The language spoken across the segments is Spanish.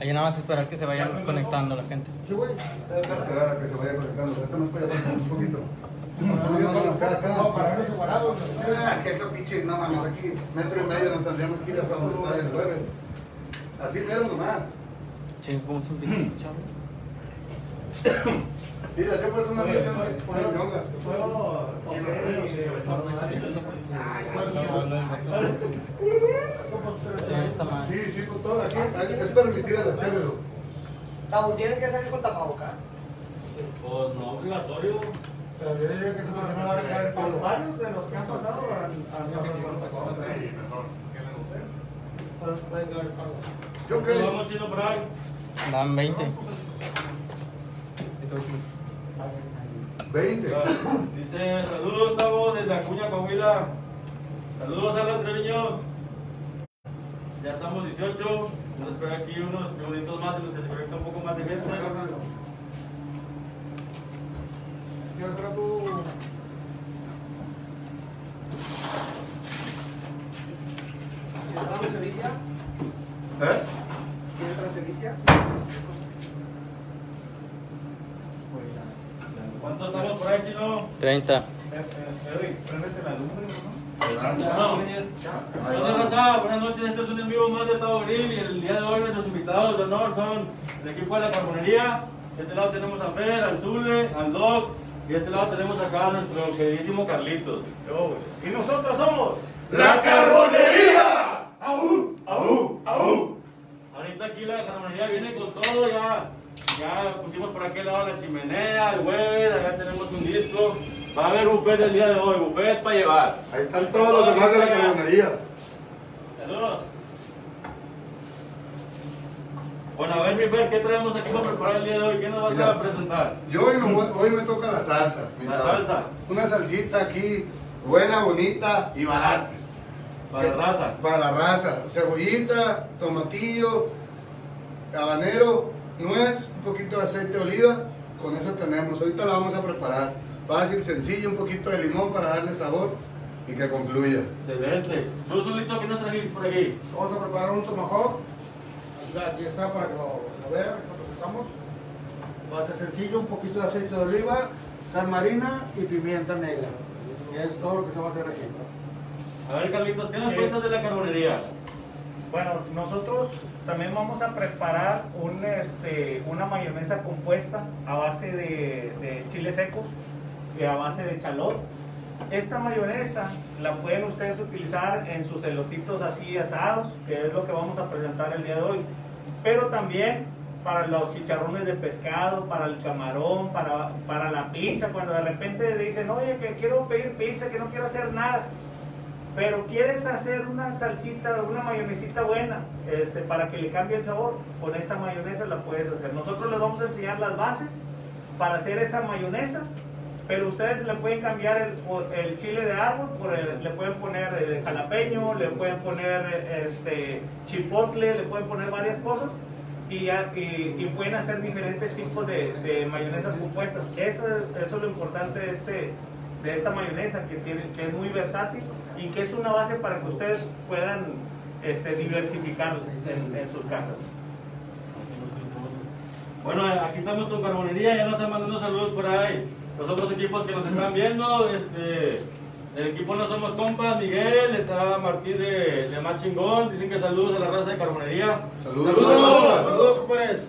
Ahí nada más esperar que se vayan conectando la gente. Sí, güey. Esperar a que se vaya conectando. Esto más para allá, un poquito. No, no, no, acá, acá. No, para vernos separados. Ah, que eso pinche, no mames, aquí, metro y medio nos tendríamos que ir hasta donde está el jueves. Así mero nomás. Sí, ¿cómo se empieza a escuchar? Mira, yo por eso me he hecho una ñonga. Sí, sí, con todo aquí. Es permitida la chévere. Tabo, ¿tienen que salir con tapabocas? Pues no obligatorio. Pero yo diría que eso no va a dejar el palo. Varios de los que han pasado han, han Yo ¿Qué creo. vamos chino por ahí? Dan 20. 20. Dice, saludos, Tavo, desde Acuña, Coahuila. Saludos a los niños. Ya estamos 18. Vamos a esperar aquí unos minutitos más en los que se conecta un poco más de gente. ¿Eh? ¿Tienes otra Sevilla? ¿Cuántos estamos por ahí, chino? 30. Edwin, préndete la lumbre, ¿no? No. Entonces, raza, buenas noches. Este es un en vivo más de Tavo Grill y el día de hoy nuestros invitados de honor son el equipo de la carbonería. De este lado tenemos a Fer, al Zule, al Doc y de este lado tenemos acá a nuestro queridísimo Carlitos. Y nosotros somos. ¡La carbonería! ¡Aú! ¡Aú! ¡Aú! Ahorita aquí la carbonería viene con todo ya. Ya pusimos por aquel lado la chimenea, el Weber, allá tenemos un disco. Va a haber buffet el día de hoy, buffet para llevar. Ahí están todos los demás de la carbonería. Saludos. Bueno, a ver, mi Fer, ¿qué traemos aquí para preparar el día de hoy? ¿Qué nos vas Mira. a presentar? Yo hoy hoy me toca la salsa. La salsa. Una salsita aquí, buena, bonita y barata. Para la raza. Para la raza. Cebollita, tomatillo, habanero, nuez, un poquito de aceite de oliva. Con eso tenemos. Ahorita la vamos a preparar. Fácil, sencillo, un poquito de limón para darle sabor y que concluya. Excelente. ¿Tú solito qué nos trajiste por aquí? Vamos a preparar un tomahawk. Aquí está para que lo, lo vean, lo presentamos. Va a ser sencillo, un poquito de aceite de oliva, sal marina y pimienta negra. Y es todo lo que se va a hacer aquí. A ver, Carlitos, ¿qué nos cuentas de la carbonería? Bueno, nosotros también vamos a preparar un, este, una mayonesa compuesta a base de, de chiles secos a base de chalot. Esta mayonesa la pueden ustedes utilizar en sus elotitos así asados, que es lo que vamos a presentar el día de hoy. Pero también para los chicharrones de pescado, para el camarón, para, para la pizza, cuando de repente dicen, oye, que quiero pedir pizza, que no quiero hacer nada pero quieres hacer una salsita, una mayonesita buena, este, para que le cambie el sabor, con esta mayonesa la puedes hacer. Nosotros les vamos a enseñar las bases para hacer esa mayonesa, pero ustedes le pueden cambiar el, el chile de árbol, por el- le pueden poner eh, jalapeño, le pueden poner este, chipotle, le pueden poner varias cosas. Y, y- y pueden hacer diferentes tipos de, de mayonesas compuestas. Eso, es- eso es lo importante de, este, de esta mayonesa, que, tiene, que es muy versátil y que es una base para que ustedes puedan este, diversificar en, en sus casas. Bueno, aquí estamos con carbonería, ya nos están mandando saludos por ahí. Los otros equipos que nos están viendo, este, el equipo No Somos Compas, Miguel, está Martín de, de Más Chingón, dicen que saludos a la raza de carbonería. Saludos. ¡Saludos! ¡Saludos, compadres!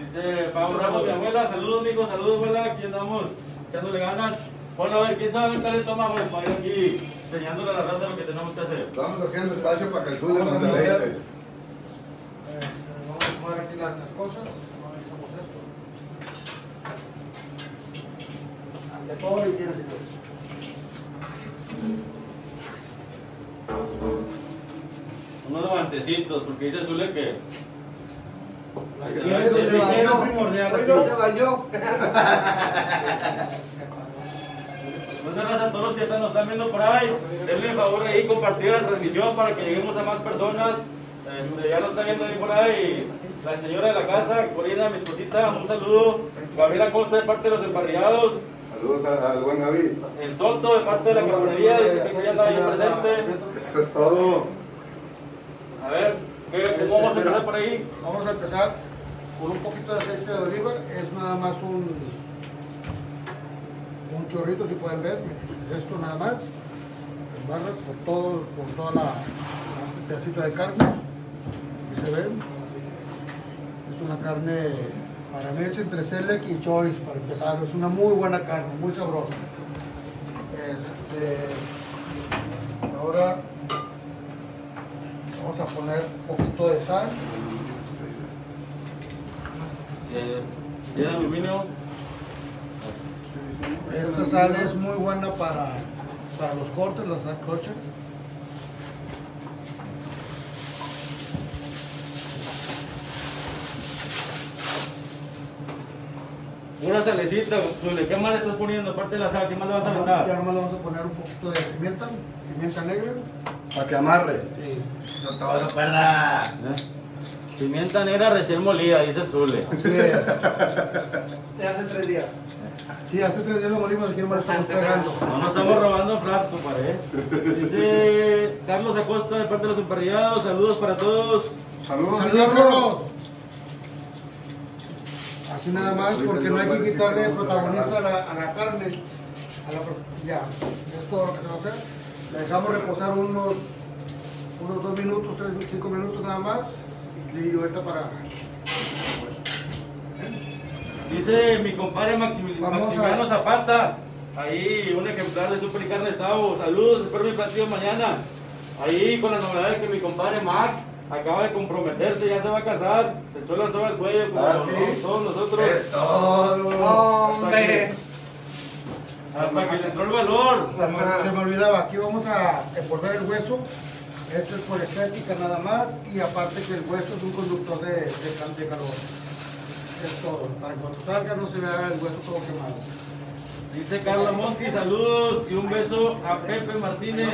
Dice Pablo Ramos, mi abuela, saludos amigos, saludos abuela, aquí andamos echándole ganas. Bueno, a ver, ¿quién sabe un talento más bueno, para ir aquí enseñándole a la raza lo que tenemos que hacer? Vamos haciendo espacio para que el suyo nos deleite. Este, vamos a poner aquí las, las cosas. Hacemos esto. Y tienes. Unos guantecitos, porque dice Zule que... Que sí, higiene sí. primordial. Hoy no se bañó. Muchas gracias a todos los que están, nos están viendo por ahí. Denle el favor ahí compartir la transmisión para que lleguemos a más personas. Este, ya nos está viendo ahí por ahí la señora de la casa, Corina, mi esposita, un saludo. Gabriela Costa de parte de los emparrillados. Saludos al, al buen David. El Soto de parte de la dice que ya está ahí presente. Eso es todo. A ver, ¿Qué- ¿Cómo vamos a empezar por ahí? Vamos a empezar con un poquito de aceite de oliva, es nada más un, un chorrito si pueden ver, esto nada más, embarras por todo, por toda la, la pedacito de carne, y se ven, es una carne, para mí es entre Select y Choice para empezar, es una muy buena carne, muy sabrosa. Este, ahora vamos a poner un poquito de sal. Eh, ¿Tiene aluminio? Esta sal es muy buena para, para los cortes, la sal Una salecita, Zule, ¿qué más le estás poniendo? Aparte de la sal, ¿qué más le vas a Ya aventar? nomás le vamos a poner un poquito de pimienta, pimienta negra. Para que amarre. Sí. Eso te vas a perder. ¿Eh? Pimienta negra recién molida, dice Zule. Es. Te hace tres días. Sí, hace tres días lo morimos, aquí no me lo estamos pegando. No nos estamos robando frasco, compadre. ¿eh? Dice Carlos Acosta de parte de los emparrillados. Saludos para todos. Saludos, Saludos, Carlos. Así nada más, porque no hay que quitarle protagonista a la, a la carne. A la, ya, es todo lo que se va a hacer. Le dejamos reposar unos, unos dos minutos, tres, cinco minutos nada más. Y ahorita para. Dice mi compadre Maximil- Maximiliano a- Zapata. Ahí un ejemplar de Super Carne Tavo. Saludos, espero mi partido mañana. Ahí con la novedad de que mi compadre Max acaba de comprometerse, ya se va a casar. Se echó la soga al cuello como Ah, ¿sí? todos nosotros. Es todo. Hombre. Hasta que le entró el valor. Se me, se me olvidaba, aquí vamos a envolver el hueso. Esto es por estética nada más. Y aparte que el hueso es un conductor de, de, cal- de calor. Es todo. Para que cuando salga no se vea el hueso todo quemado. Dice Carla Monti, saludos y un beso a Pepe Martínez.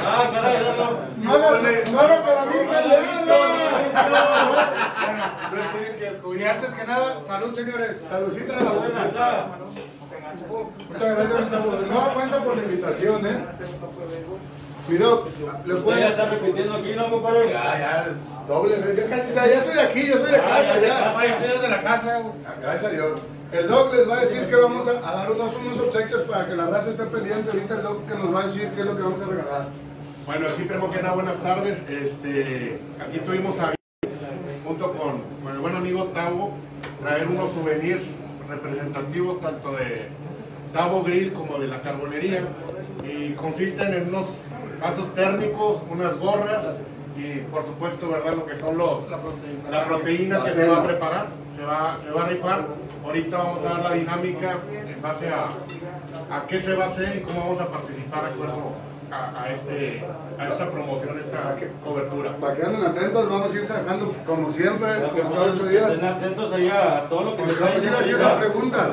Ah, caray, no, no. No no para mí, Y antes que nada, salud señores. Salucita de la buena. Muchas gracias, nueva cuenta por la invitación, ¿eh? Doc, ¿le puede? ya está repitiendo aquí, ¿no, compadre? Ya, ya, doble vez. Ya casi, ya soy de aquí, yo soy de casa, ya. De la casa. Gracias a Dios. El doc les va a decir que vamos a, a dar unos, unos obsequios para que la raza esté pendiente. Ahorita el doc que nos va a decir qué es lo que vamos a regalar. Bueno, aquí primero que nada, buenas tardes. Este, aquí tuvimos a junto con, con el buen amigo Tavo traer unos souvenirs representativos tanto de Tavo Grill como de la carbonería y consisten en unos vasos térmicos, unas gorras y por supuesto, ¿verdad? Lo que son los La proteína. la proteína La que se va a preparar, se va, se va a rifar. Ahorita vamos a dar la dinámica en base a, a qué se va a hacer y cómo vamos a participar acuerdo a, a este, a esta promoción, esta cobertura. Para que anden atentos, vamos a ir sacando como siempre, como cada ocho días. Estén atentos ahí a todo lo que Porque vamos a ir haciendo preguntas.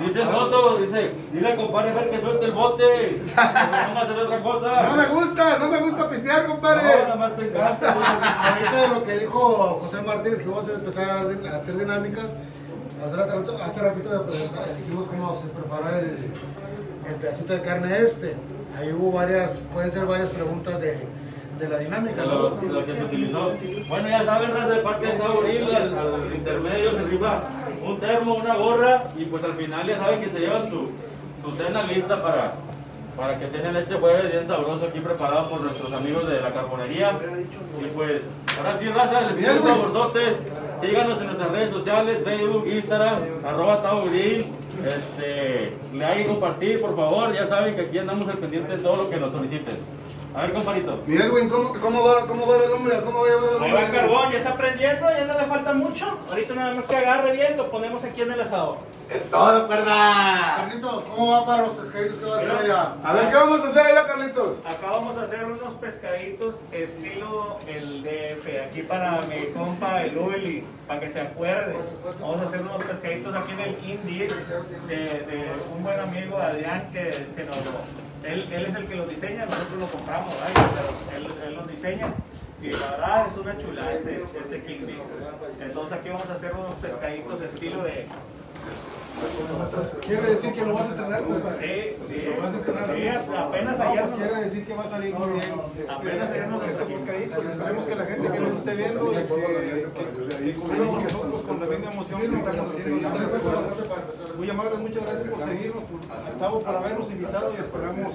Dice Soto, dice, dile compadre a ver que suelte el bote. No vamos a hacer otra cosa. No me gusta, no me gusta pistear, No, compadre. nada más te encanta. Ahorita de lo que dijo José Martínez, que vamos a empezar a hacer- dinámicas. Hace ratito, hace ratito dijimos cómo se prepara el, el pedacito de carne este. Ahí hubo varias, pueden ser varias preguntas de, de la dinámica. De ¿no? Que se utilizó. Bueno, ya saben, raza de parte de Tavo Grill, al, al intermedio se rifa un termo, una gorra y pues al final ya saben que se llevan su, su cena lista para, para que cenen este jueves bien sabroso aquí preparado por nuestros amigos de la carbonería. Y pues, ahora sí, raza, les pido un favorzote. Síganos en nuestras redes sociales, Facebook, Instagram, arroba Grill. Este, le que compartir, por favor. Ya saben que aquí andamos al pendiente de todo lo que nos soliciten. A ver, comparito. Mi Edwin, ¿cómo, cómo va, cómo va el hombre? ¿Cómo va el Ahí va el carbón, ya está aprendiendo, ya no le falta mucho. Ahorita nada más que agarre bien, lo ponemos aquí en el asador. Es todo, cuerda. Carlitos, ¿cómo va para los pescaditos que va a hacer allá? A ver, ¿qué vamos a hacer allá, Carlitos? Acá vamos a hacer unos pescaditos estilo el DF, aquí para mi compa el Uli, para que se acuerde. Vamos a hacer unos pescaditos aquí en el Indie de, de un buen amigo Adrián que, que nos lo- él, es el que los diseña, nosotros lo compramos, pero él, él los diseña. Y la verdad es una chulada este, este King. Entonces aquí vamos a hacer unos pescaditos de estilo de, Quiere decir que lo vas a estrenar, compadre. Sí, sí, Lo vas a estrenar. sí, apenas No, ayer pues nos- quiere decir que va a salir muy bien. Este, Apenas ayer nos este buscadito. Esperemos que la gente que nos esté viendo y que, que, conviva con nosotros con la misma emoción que estamos haciendo. Muy amables, muchas gracias por seguirnos, por, Gustavo, por habernos invitado y esperamos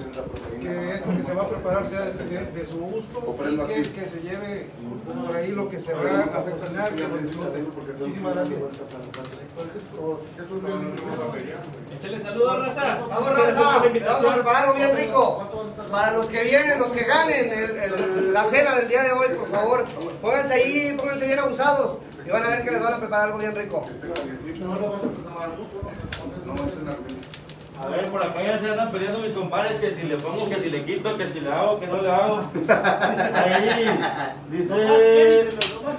que esto que se va a preparar sea de, su gusto y que, que se lleve por ahí lo que se va a cocinar. Muchísimas gracias. Échale saludos, raza. Vamos, raza. Vamos a preparar algo bien rico. Para los que vienen, los que ganen el- el- la cena del día de hoy, por favor, pónganse ahí, pónganse bien abusados y van a ver que les van a preparar algo bien rico. A ver, por acá ya se andan peleando mis compadres que si le pongo, que si le quito, que si le hago, que no le hago. Ahí, dice,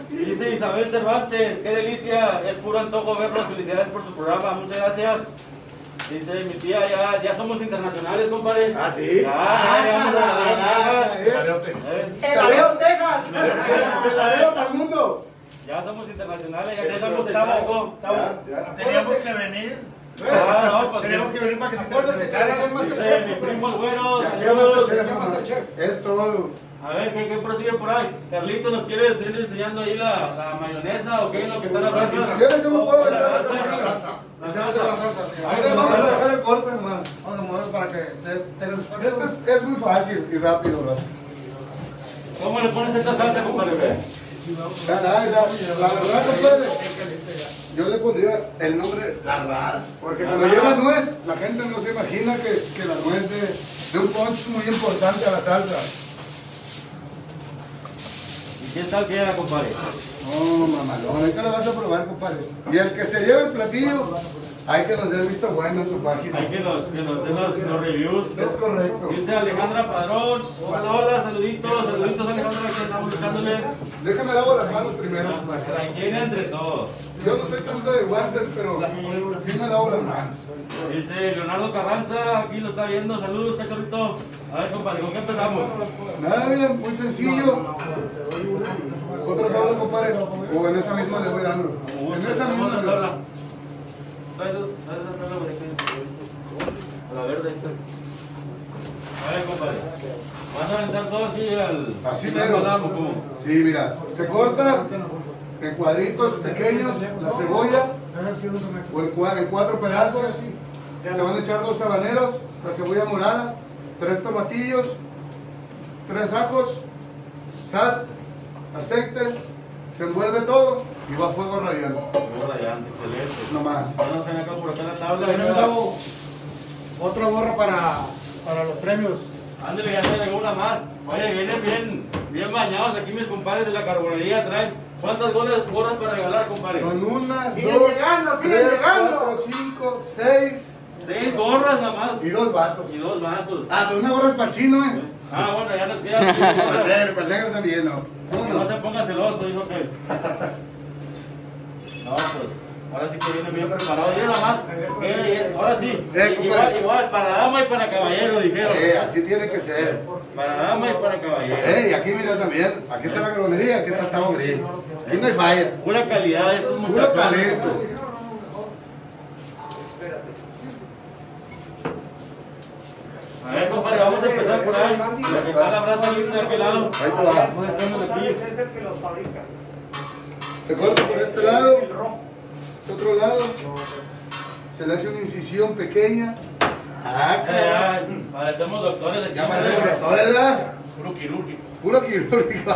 dice Isabel Cervantes, qué delicia, es puro antojo verlos, felicidades por su programa, muchas gracias. Dice mi tía, ya, ya somos internacionales, compadre. Ah, ¿sí? Ya, ya, ya vamos a la Eh, ¡El Avión Texas! ¡El areo para el mundo! Ya somos internacionales, ya estamos el taco. Teníamos que venir. Ah, no, pues sí. que venir para que te Acuérdate es primo güero, todo. A ver, ¿qué, qué prosigue por ahí? Carlito, ¿nos quieres ir enseñando ahí la, la mayonesa o qué es lo que está en la que me puedo aventar La salsa. La salsa. Ahí le vamos a dejar el corte, hermano. Vamos a mover para que te, te los Esto es, es muy fácil y rápido, ¿verdad? ¿Cómo le pones esta salsa, compadre? La, la verdad, compadre, yo le pondría el nombre La Rara. Porque cuando lleva nuez, la gente no se imagina que, que la nuez de, de un punch muy importante a la salsa. ¿Y qué tal queda, compadre? No, mamalón, ahorita la vas a probar, compadre. Y el que se lleve el platillo, hay que dé el visto bueno en tu página. Hay que nos, que nos den los, los reviews. Es correcto. Dice Alejandra Padrón. Hola, hola, saluditos, saluditos Alejandra, que andamos buscándole. Déjame lavo las manos primero, compadre. La higiene entre todos. Yo no soy tanto de guantes, pero sí me lavo las manos. Dice Leonardo Carranza, aquí lo está viendo. Saludos, cachorrito. A ver, compadre, ¿con qué empezamos? Nada, miren, muy sencillo. Otra tabla, compadre. O en esa misma le voy dando. En esa misma. A la verde. esta. A ver, compadre. ¿Vas a aventar todo así al... Así mero. Sí, mira, se corta en cuadritos pequeños la cebolla o en cuatro pedazos. Se van a echar dos habaneros, la cebolla morada, tres tomatillos, tres ajos, sal, aceite, se envuelve todo y va a fuego radiante. Muy radiante, excelente. No más. Ya nos tenía acá por acá la tabla. Bueno, Otra gorra para, para los premios. Ándale, ya se llegó una más. Oye, vienen bien, bien bañados aquí mis compadres de la carbonería. Traen. ¿Cuántas gorras, gorras para regalar, compadre? Son una, Siguen dos, llegando, siguen tres, llegando. cuatro, cinco, seis Seis gorras nada más. y dos vasos. Y dos vasos. Ah, pero una gorra es para chino, ¿eh? Ah, bueno, ya nos queda. Para el negro, para el negro también, ¿no? ¿Cómo Que no no? se ponga celoso, dijo que. No, pues. Ahora sí que viene bien preparado. Yo nada más. eh, ahora sí. Eh, igual, igual, para dama y para caballero, dijeron. Eh, así tiene que ser. Para dama y para caballero. Eh, y aquí mira también, aquí está la carbonería, aquí está el tabo gris. Aquí no hay falla. Pura calidad de estos Puro muchachos. talento. A ver, compadre, vamos a empezar por ahí. La que está la brasa linda de aquel lado. Ahí te va. Vamos a echarnos aquí. Es el que los fabrica. Se corta por este lado, este otro lado. Se le hace una incisión pequeña. Ah. Ay, Parecemos doctores aquí. Ya parece que doctores, ¿verdad? Puro quirúrgico. Puro quirúrgico.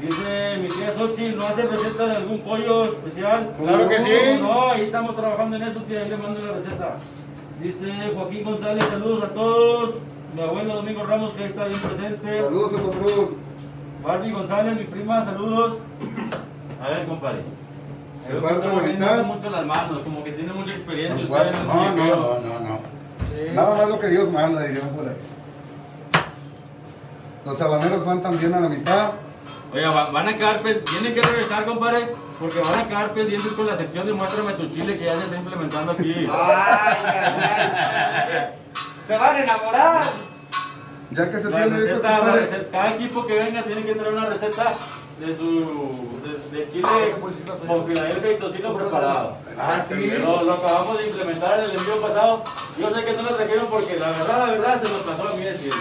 Dice mi tía Xochitl, ¿no hace receta de algún pollo especial? Claro que sí. No, ahí estamos trabajando en eso, tía, ahí le mando la receta. Dice Joaquín González, saludos a todos. Mi abuelo Domingo Ramos, que ahí está bien presente. Saludos a patrón. Barbie González, mi prima, saludos. A ver, compadre. Se parte la mitad. mucho las manos, como que tiene mucha experiencia No, usted no, no, muñequeo. no, no. Nada más lo que Dios manda, dirían por ahí. Los habaneros van también a la mitad. Oiga, va- van a quedar, tienen que regresar, compadre, porque van a quedar pendientes con la sección de Muéstrame tu chile que ya se está implementando aquí. Ay, ay, ay. Se van a enamorar. Ya que se La tiene esto, receta, la compadre, receta- cada equipo que venga tiene que traer una receta de su de, de chile con Filadelfia y tocino preparado. Ah, sí. Lo, lo acabamos de implementar en el envío pasado. Yo sé que no lo trajeron porque la verdad, la verdad, se nos pasó a mí decirlo.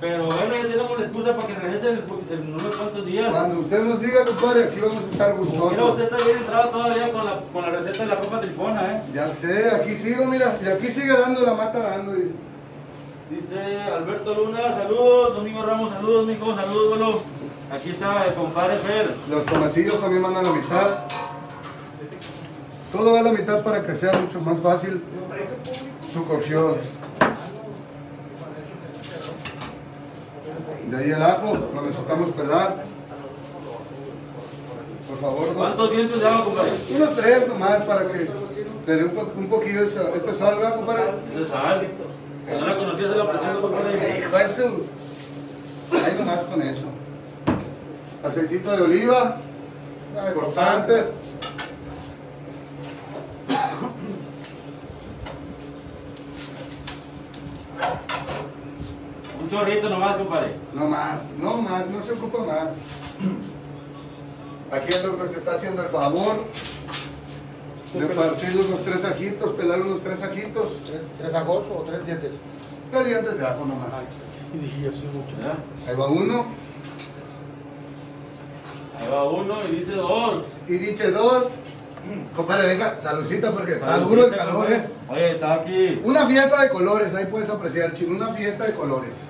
Pero bueno, ya tenemos una excusa para que regresen en, en unos cuantos días. Cuando usted nos diga, compadre, aquí vamos a estar Mira, gustosos. usted está bien entrado todavía con la, con la receta de la ropa tripona, ¿eh? Ya sé, aquí sigo, mira, y aquí sigue dando la mata dando. dice. Dice Alberto Luna, saludos. Domingo Ramos, saludos, mijo, saludos, bolo. Aquí está el compadre Fer. Los tomatillos también van a la mitad. Todo va a la mitad para que sea mucho más fácil su cocción. De ahí el ajo, lo necesitamos pelar. Por favor. ¿Cuántos dientes de agua, compadre? unos tres nomás para que le dé un, po- un poquillo esta compadre. De sal. Que no la conocía, se la presento, compadre. Hijo de su- Ahí nomás con eso. Aceitito de oliva, importante. Un chorrito nomás, compadre. No más, no más, no se ocupa más. Aquí el doctor se está haciendo el favor de partir unos tres ajitos, pelar unos tres ajitos. ¿Tres, tres ajos o tres dientes? Tres dientes de ajo nomás. Y dije, yo soy mucho. Ya. Ahí va uno. Ahí va uno y dice dos. Y dice dos. Compadre, venga, saludcita porque está duro el calor, eh. Oye, está aquí. Una fiesta de colores, ahí puedes apreciar, chino, una fiesta de colores.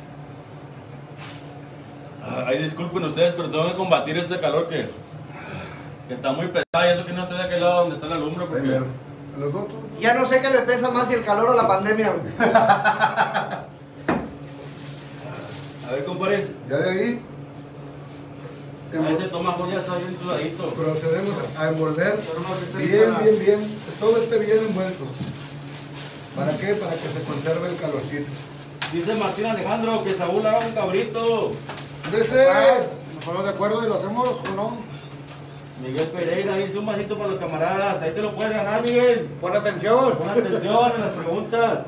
Ay, disculpen ustedes, pero tengo que combatir este calor que, que está muy pesado. Y eso que no estoy de aquel lado donde está la lumbre. Porque... Primero, los otros. Ya no sé qué me pesa más si el calor o la pandemia. A ver, compadre. Ya de ahí A ese tomajo ya está bien sudadito. procedemos a envolver bien, bien, bien, que todo esté bien envuelto. ¿Para qué? Para que se conserve el calorcito. Dice Martín Alejandro que Saúl haga un cabrito. Dese. ¿Nos ponemos de acuerdo y lo hacemos o no? Miguel Pereira dice un vasito para los camaradas. Ahí te lo puedes ganar, Miguel. Pon atención. Pon atención en las preguntas.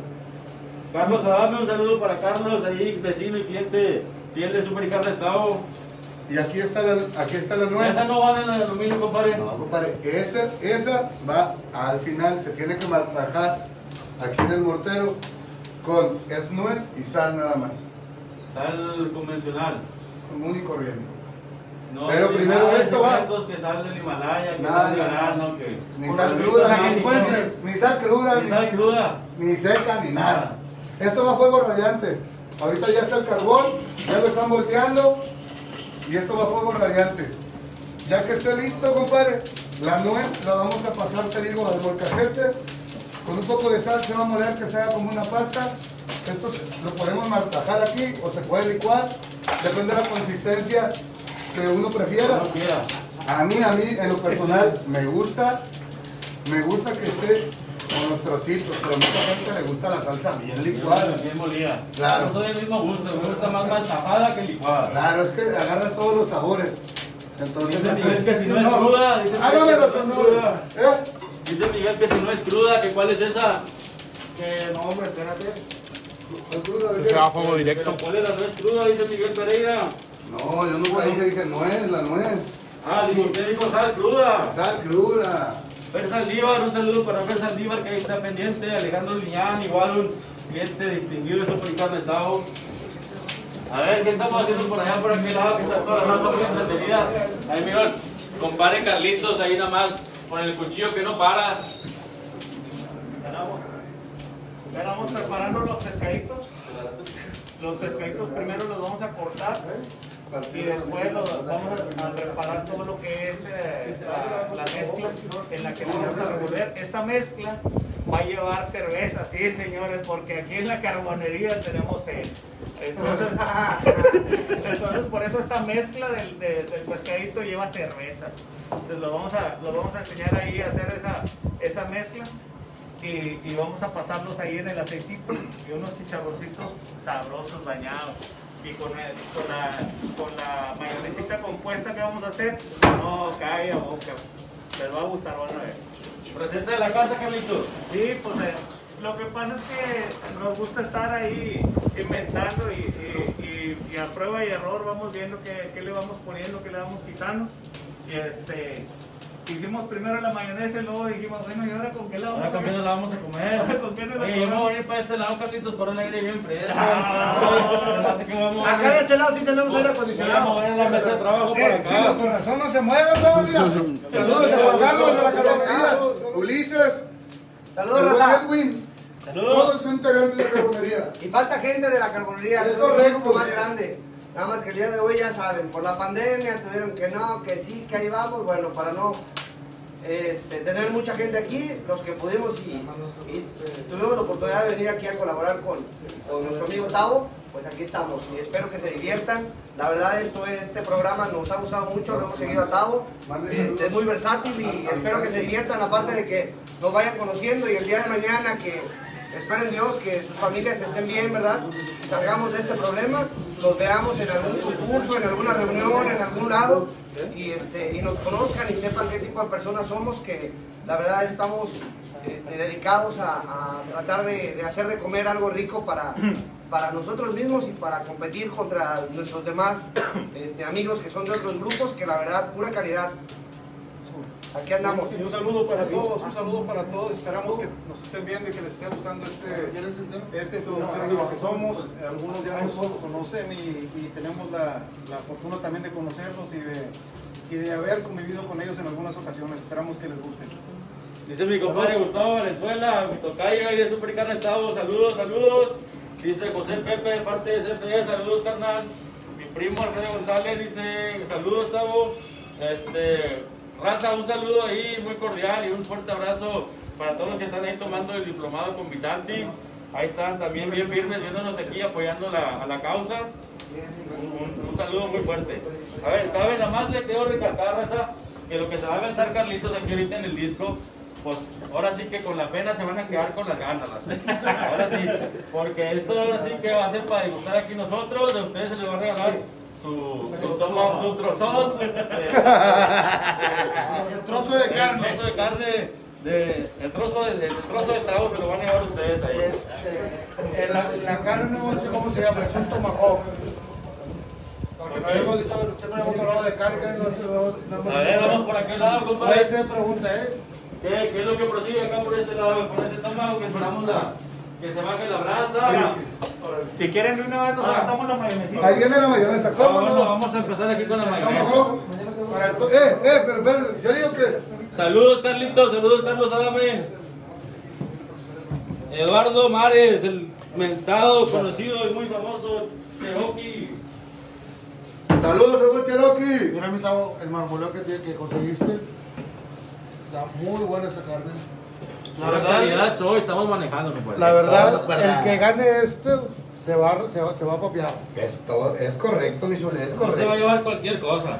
Carlos Adame, un saludo para Carlos, ahí vecino y cliente fiel de Super y Carne Estado. Y aquí está la, aquí está la nuez. Esa no va en el aluminio, compadre. No, compadre, esa, esa va al final, se tiene que martajar aquí en el mortero con es nuez y sal nada más, Sal convencional. común y corriente. No, Pero primero nada esto va. Que sal del Himalaya, que Nada, sal que... Ni sal cruda, ni, ni- sal cruda, Ni sal cruda. ni seca, ni nada. Esto va a fuego radiante. Ahorita ya está el carbón, ya lo están volteando y esto va a fuego radiante. Ya que esté listo, compadre, la nuez la vamos a pasar, te digo, al molcajete. Con un poco de sal se va a moler que sea como una pasta. Esto lo podemos martajar aquí o se puede licuar. Depende de la consistencia que uno prefiera. A mí, a mí, en lo personal, me gusta, me gusta que esté con los trocitos, pero a mucha gente le gusta la salsa bien licuada. bien molida. Claro. No soy el mismo gusto, me gusta más manchafada que licuada. Claro, es que agarra todos los sabores. Entonces, Dice Miguel que si no es no, cruda, dice Miguel hágame que los si no es honores. cruda. ¿Eh? Dice Miguel que si no es cruda, que cuál es esa. Que no, hombre, espérate. ¿Es cruda Se va a fuego directo. Pero cuál es la no es cruda, dice Miguel Pereira. No, yo no dije, dije nuez, la nuez. Ah, digo, usted dijo sal cruda. Sal cruda. Fer Saldívar, un saludo para Fer Saldívar que ahí está pendiente. Alejandro Liñán, igual un cliente distinguido de Supercarne Estado. A ver, ¿qué estamos haciendo por allá, por aquel lado? Que está toda la raza muy entretenida. Ahí, Miguel, compare Carlitos ahí nada más con el cuchillo que no para. Esperamos preparando los pescaditos. Los pescaditos primero los vamos a cortar y después los vamos a, a preparar todo lo que es eh, la, la mezcla en la que vamos a revolver. Esta mezcla va a llevar cerveza, sí señores, porque aquí en la carbonería tenemos. Entonces, entonces por eso esta mezcla del, de- del pescadito lleva cerveza. Entonces lo vamos a, lo vamos a enseñar ahí a hacer esa, esa mezcla y, y vamos a pasarlos ahí en el aceitito y unos chicharroncitos sabrosos bañados. Y con, el- con, la, con la mayonesita compuesta que vamos a hacer, no cae a boca. Les va a gustar, van a ver. Presente de la casa, Carlitos. Sí, pues eh, Lo que pasa es que nos gusta estar ahí inventando y, y- y- y a prueba y error vamos viendo qué, qué le vamos poniendo, qué le vamos quitando. Y este, hicimos primero la mayonesa y luego dijimos, bueno, ¿y ahora con qué la vamos Ahora con qué nos la vamos a comer. ¿Con qué nos la Oye, yo me comemos? voy a ir para este lado, Carlitos, por un aire bien fresco. Ah. Así que vamos a Acá de este lado sí tenemos aire Vamos a acondicionado. mover la mesa de trabajo para chilo, acá. con razón no se mueve, no, mira. Saludos a Juan Carlos de la carbonería. Ulises. Saludos, raza. Edwin. Saludos. Todos son integrantes de la carbonería. Y falta gente de la carbonería, Es correcto. más grande. Nada más que el día de hoy ya saben, por la pandemia tuvieron que no, que sí, que ahí vamos. Bueno, para no este, tener mucha gente aquí, los que pudimos y, y, tuvimos la oportunidad de venir aquí a colaborar con, con nuestro amigo Tavo, pues aquí estamos y espero que se diviertan. La verdad esto es- este programa nos ha gustado mucho, lo hemos seguido a Tavo, Este, es muy versátil y espero que se diviertan, aparte de que nos vayan conociendo y el día de mañana que esperen Dios que sus familias estén bien, ¿verdad? Salgamos de este problema, los veamos en algún concurso, en alguna reunión, en algún lado y, este, y nos conozcan y sepan qué tipo de personas somos, que la verdad estamos este, dedicados a, tratar de, de hacer de comer algo rico para, para nosotros mismos y para competir contra nuestros demás este, amigos que son de otros grupos, que la verdad, pura calidad. Aquí andamos. Y un saludo para todos, un saludo para todos. Esperamos que nos estén viendo y que les esté gustando este, esta introducción de lo que somos. Algunos ya nos conocen y, y tenemos la, la fortuna también de conocerlos y de, y de haber convivido con ellos en algunas ocasiones. Esperamos que les guste. Dice mi compadre Gustavo Valenzuela, mi tocayo ahí de Supercarne Estado, saludos, saludos. Dice José Pepe de parte de CFE, saludos carnal. Mi primo Alfredo González dice, saludos Tavo. Este, Raza, un saludo ahí muy cordial y un fuerte abrazo para todos los que están ahí tomando el diplomado con Vitanti. Ahí están también bien firmes viéndonos aquí apoyando a la causa. Un, saludo muy fuerte. A ver, cabe nada más le quiero recalcar, Raza, que lo que se va a aventar Carlitos aquí ahorita en el disco, pues ahora sí que con la pena se van a quedar con las ganas, Raza. Ahora sí, porque esto ahora sí que va a ser para disfrutar aquí nosotros, a ustedes se les va a regalar su, su, toma- su trozón. El trozo de carne. El trozo de carne, de, el, trozo de, el trozo de trago se lo van a llevar ustedes ahí. Este, la, la carne, no sé cómo se llama, es un tomahawk. Porque no hemos dicho, siempre hemos hablado de carne, no, no, no hemos- A ver, vamos por aquel lado, Puede compadre. ser pregunta, ¿eh? ¿Qué, ¿Qué es lo que prosigue acá por este lado, por este estómago que esperamos a que se baje la brasa? Si quieren de una vez nos aventamos la mayonesita. Ahí viene la mayonesa. ¿Cómo Vamos, no? vamos a empezar aquí con la mayonesa. Eh, eh, pero espérate, yo digo que Saludos Carlitos, saludos Carlos Adame. Eduardo Mares, el mentado, conocido y muy famoso Cherokee. Saludos, Hugo Cherokee. Mira, mi chavo, el marmoleo que, que conseguiste. Está muy buena esta carne. La verdad, calidad, Choy, estamos manejando, compadre. la verdad, el que gane esto se va, se va, se va a copiar. Es, todo, es correcto, mi chule, es No se va a correcto. llevar cualquier cosa.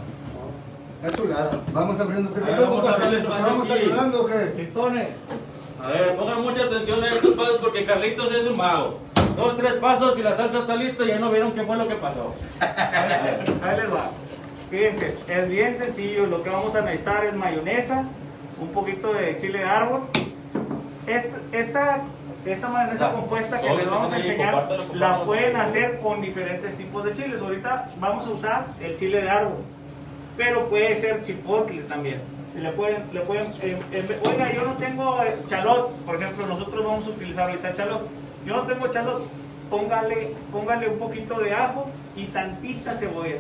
Es chulada. Vamos abriendo. ¿Qué A te vamos vamos ayudando o qué? Listones. A ver, pongan mucha atención a estos pasos porque Carlitos es un mago. Dos, tres pasos y la salsa está lista y ya no vieron qué fue lo que pasó. Ahí ahí les va. Fíjense, es bien sencillo. Lo que vamos a necesitar es mayonesa, un poquito de chile de árbol. Esta, esta, esta mayonesa compuesta que les vamos a enseñar, la pueden hacer con diferentes tipos de chiles. Ahorita vamos a usar el chile de árbol, pero puede ser chipotle también. Le pueden, le pueden, eh, oiga, yo no tengo eh, chalot, por ejemplo, nosotros vamos a utilizar ahorita chalot. Yo no tengo chalot, póngale, póngale un poquito de ajo y tantita cebolla.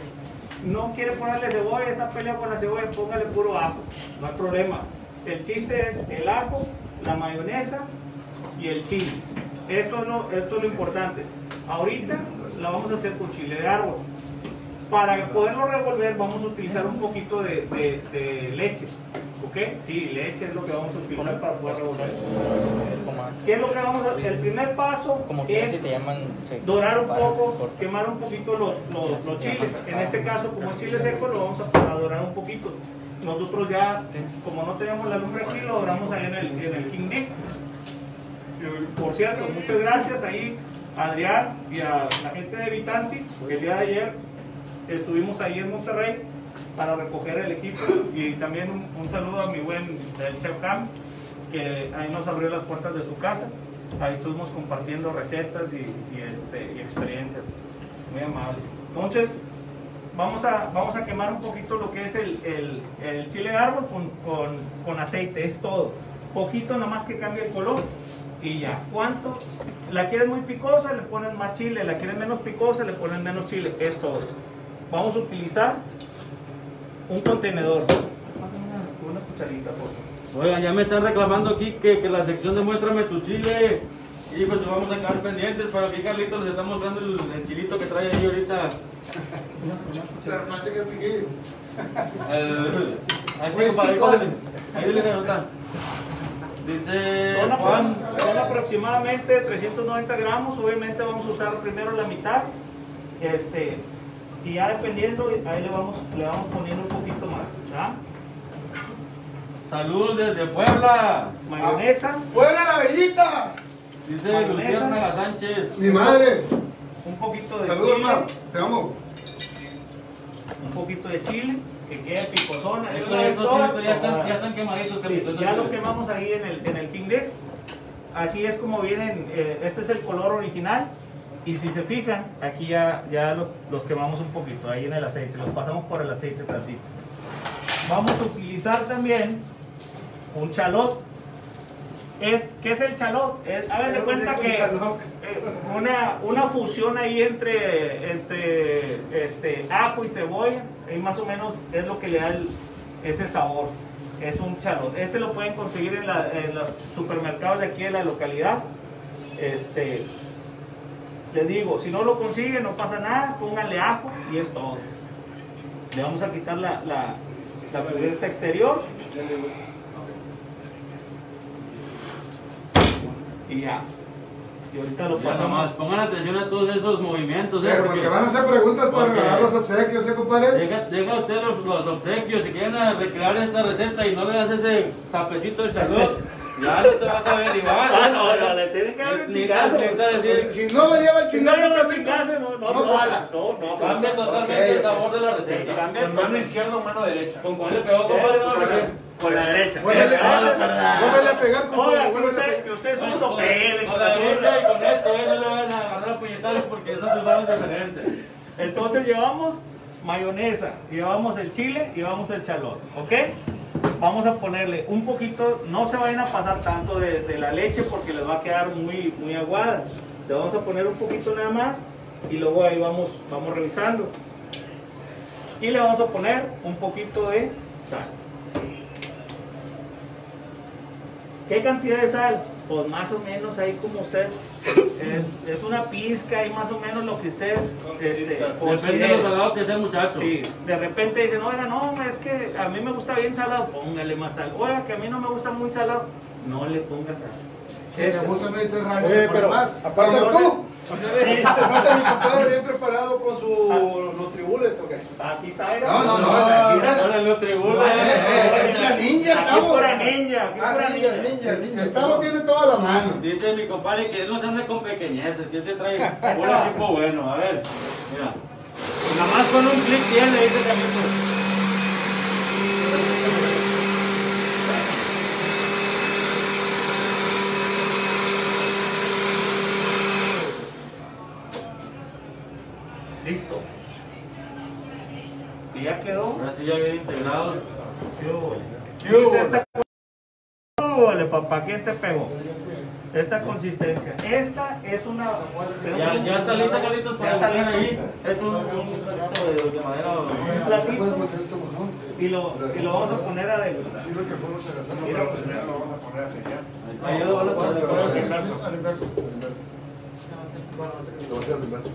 No quiere ponerle cebolla, está peleado con la cebolla, póngale puro ajo, no hay problema. El chiste es el ajo, la mayonesa y el chile. Esto es lo, esto es lo importante. Ahorita la vamos a hacer con chile de árbol. Para poderlo revolver vamos a utilizar un poquito de, de- de leche. ¿Ok? Sí, leche es lo que vamos a utilizar para poder revolver. ¿Qué es lo que vamos a hacer? El primer paso Como que es si te llaman. dorar un poco, quemar un poquito los, los, los chiles. En este caso, como es chile seco, lo vamos a, a dorar un poquito. Nosotros ya, como no tenemos la lumbre aquí, lo doramos ahí en el, en el King Por cierto, muchas gracias ahí a Adrián y a la gente de Vitanti, que el día de ayer estuvimos ahí en Monterrey para recoger el equipo y también un, saludo a mi buen chef Cam que ahí nos abrió las puertas de su casa Ahí estuvimos compartiendo recetas y, este, y experiencias. Muy amable. Entonces, vamos a, vamos a quemar un poquito lo que es el, el, chile de árbol con, con, con aceite, es todo. Poquito nada más que cambie el color y ya. ¿Cuánto? La quieres muy picosa, le pones más chile. La quieres menos picosa, le pones menos chile. Es todo. Vamos a utilizar un contenedor. Una, cucharita, por favor. Oigan, ya me están reclamando aquí que, que la sección de muéstrame tu chile. Y pues vamos a quedar pendientes, pero aquí Carlitos les está mostrando el, el chilito que trae ahí ahorita. Así, compadre. Dice Juan. son aproximadamente 390 gramos. Obviamente vamos a usar primero la mitad. Este, y ya dependiendo, ahí le vamos, le vamos poniendo un poquito más. ¿ya? Salud desde Puebla. Mayonesa, ¡Fuera la bellita! Dice Mayonesa. Luciérnaga Sánchez. Mi madre. Un poquito de Saludos, chile, hermano. Te amo. un poquito de chile, que quede picosona. Esto, ya están, ya están quemaditos. Sí, ya lo quemamos ahí en el, en el King. Así es como vienen, eh, este es el color original. Y si se fijan, aquí ya, ya lo- los quemamos un poquito, ahí en el aceite, los pasamos por el aceite tantito. Vamos a utilizar también un chalot. Es, ¿Qué es el chalot? Es, hagan de cuenta que eh, una, una fusión ahí entre, entre este, ajo y cebolla, ahí más o menos es lo que le da el- ese sabor. Es un chalot. Este lo pueden conseguir en, la- en los supermercados de aquí de la localidad. Este, les digo, si no lo consiguen, no pasa nada, pónganle ajo y es todo. Le vamos a quitar la, la, la cubierta exterior. Y ya. Y ahorita lo pasamos. pongan atención a todos esos movimientos, ¿eh? Eh, porque van a hacer preguntas para regalar los obsequios, ¿eh, compadre? Deja, deja usted los, los obsequios, si quieren a recrear esta receta y no le das ese zapecito del charlot, ya no te vas a ver igual. Ah, no, no, le tiene que dar un Ni- chingazo. decir, Si no me lleva el Si no chingazo, chingazo, no, no, no no, jala. no, no, cambia no. totalmente el sabor de la Sí, receta. cambia ¿Con mano izquierda o mano derecha? ¿Con cuál le pegó, compadre? Con la derecha. Ah, vuélvele a pegar con Oiga, que vuélvele a usted, usted es Con- un topete, con la derecha y con esto, no le van a agarrar a puñetazos porque esas son manos diferentes. Entonces llevamos mayonesa, llevamos el chile y llevamos el chalot, ¿ok? Vamos a ponerle un poquito, no se vayan a pasar tanto de, la leche porque les va a quedar muy, muy aguada. Le vamos a poner un poquito nada más y luego ahí vamos, vamos revisando. Y le vamos a poner un poquito de sal. ¿Qué cantidad de sal? Pues más o menos ahí como usted, es, es una pizca y más o menos lo que ustedes este, Depende de lo salado que sea el muchacho. Sí, de repente dicen, oiga, no, es que a mí me gusta bien salado, póngale más sal. Oiga, que a mí no me gusta muy salado, no le ponga sal. Si gusta mediterráneo, le pone pero más. aparte Pero tú, falta mi compadre bien preparado con su Nutribullet, ¿o qué? Aquí está, No, no, no, Ahora mira. lo tribuna, Eh, eh, es la ninja, Aquí Tavo. pura ninja, Ah, pura ninja, ninja. ninja, Tavo tiene toda la mano. Dice mi compadre que él no se anda con pequeñeces, que él se trae un equipo bueno. A ver, mira. Nada más con un clic tiene, dice Carlitos. Listo. Y ya quedó. Ahora sí ya bien integrados. ¿Qué hubo? ¿Qué hubo? Esta- ¿Qué hubo, papá? ¿Quién te pegó? Esta consistencia. Esta es una. Ya, ya está lista, Carlitos, para buscar ahí. Es un, un platito de, de madera. Un platito y lo, y lo vamos a poner a degustar. Sirve que fuimos a gastar lo vamos a poner así ya. Ahí lo van a poner. Al inverso. Al inverso. Lo voy a hacer al inverso.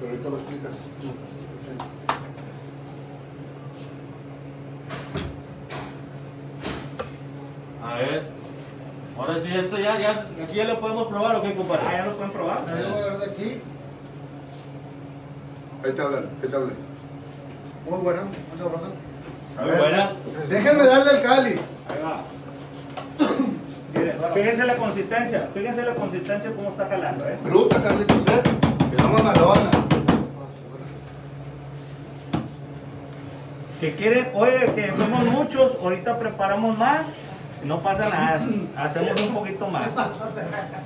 Pero ahorita lo explicas tú. A ver. Ahora sí, esto ya, ya, aquí ya lo podemos probar o qué, Ah, compadre. ya lo pueden probar. Ahí lo voy a dar de aquí. Ahí te hablan, ahí te hablan. Muy buena, muy sabrosa. A Muy ver, buena. Déjenme darle el cáliz. Ahí va. Miren, fíjense la consistencia, fíjense la consistencia cómo está jalando, ¿eh? Bruta, Carlitos, ¿eh? Quedó mamalona. Que quieren, oye, que somos muchos, ahorita preparamos más, No pasa nada, hacemos un poquito más.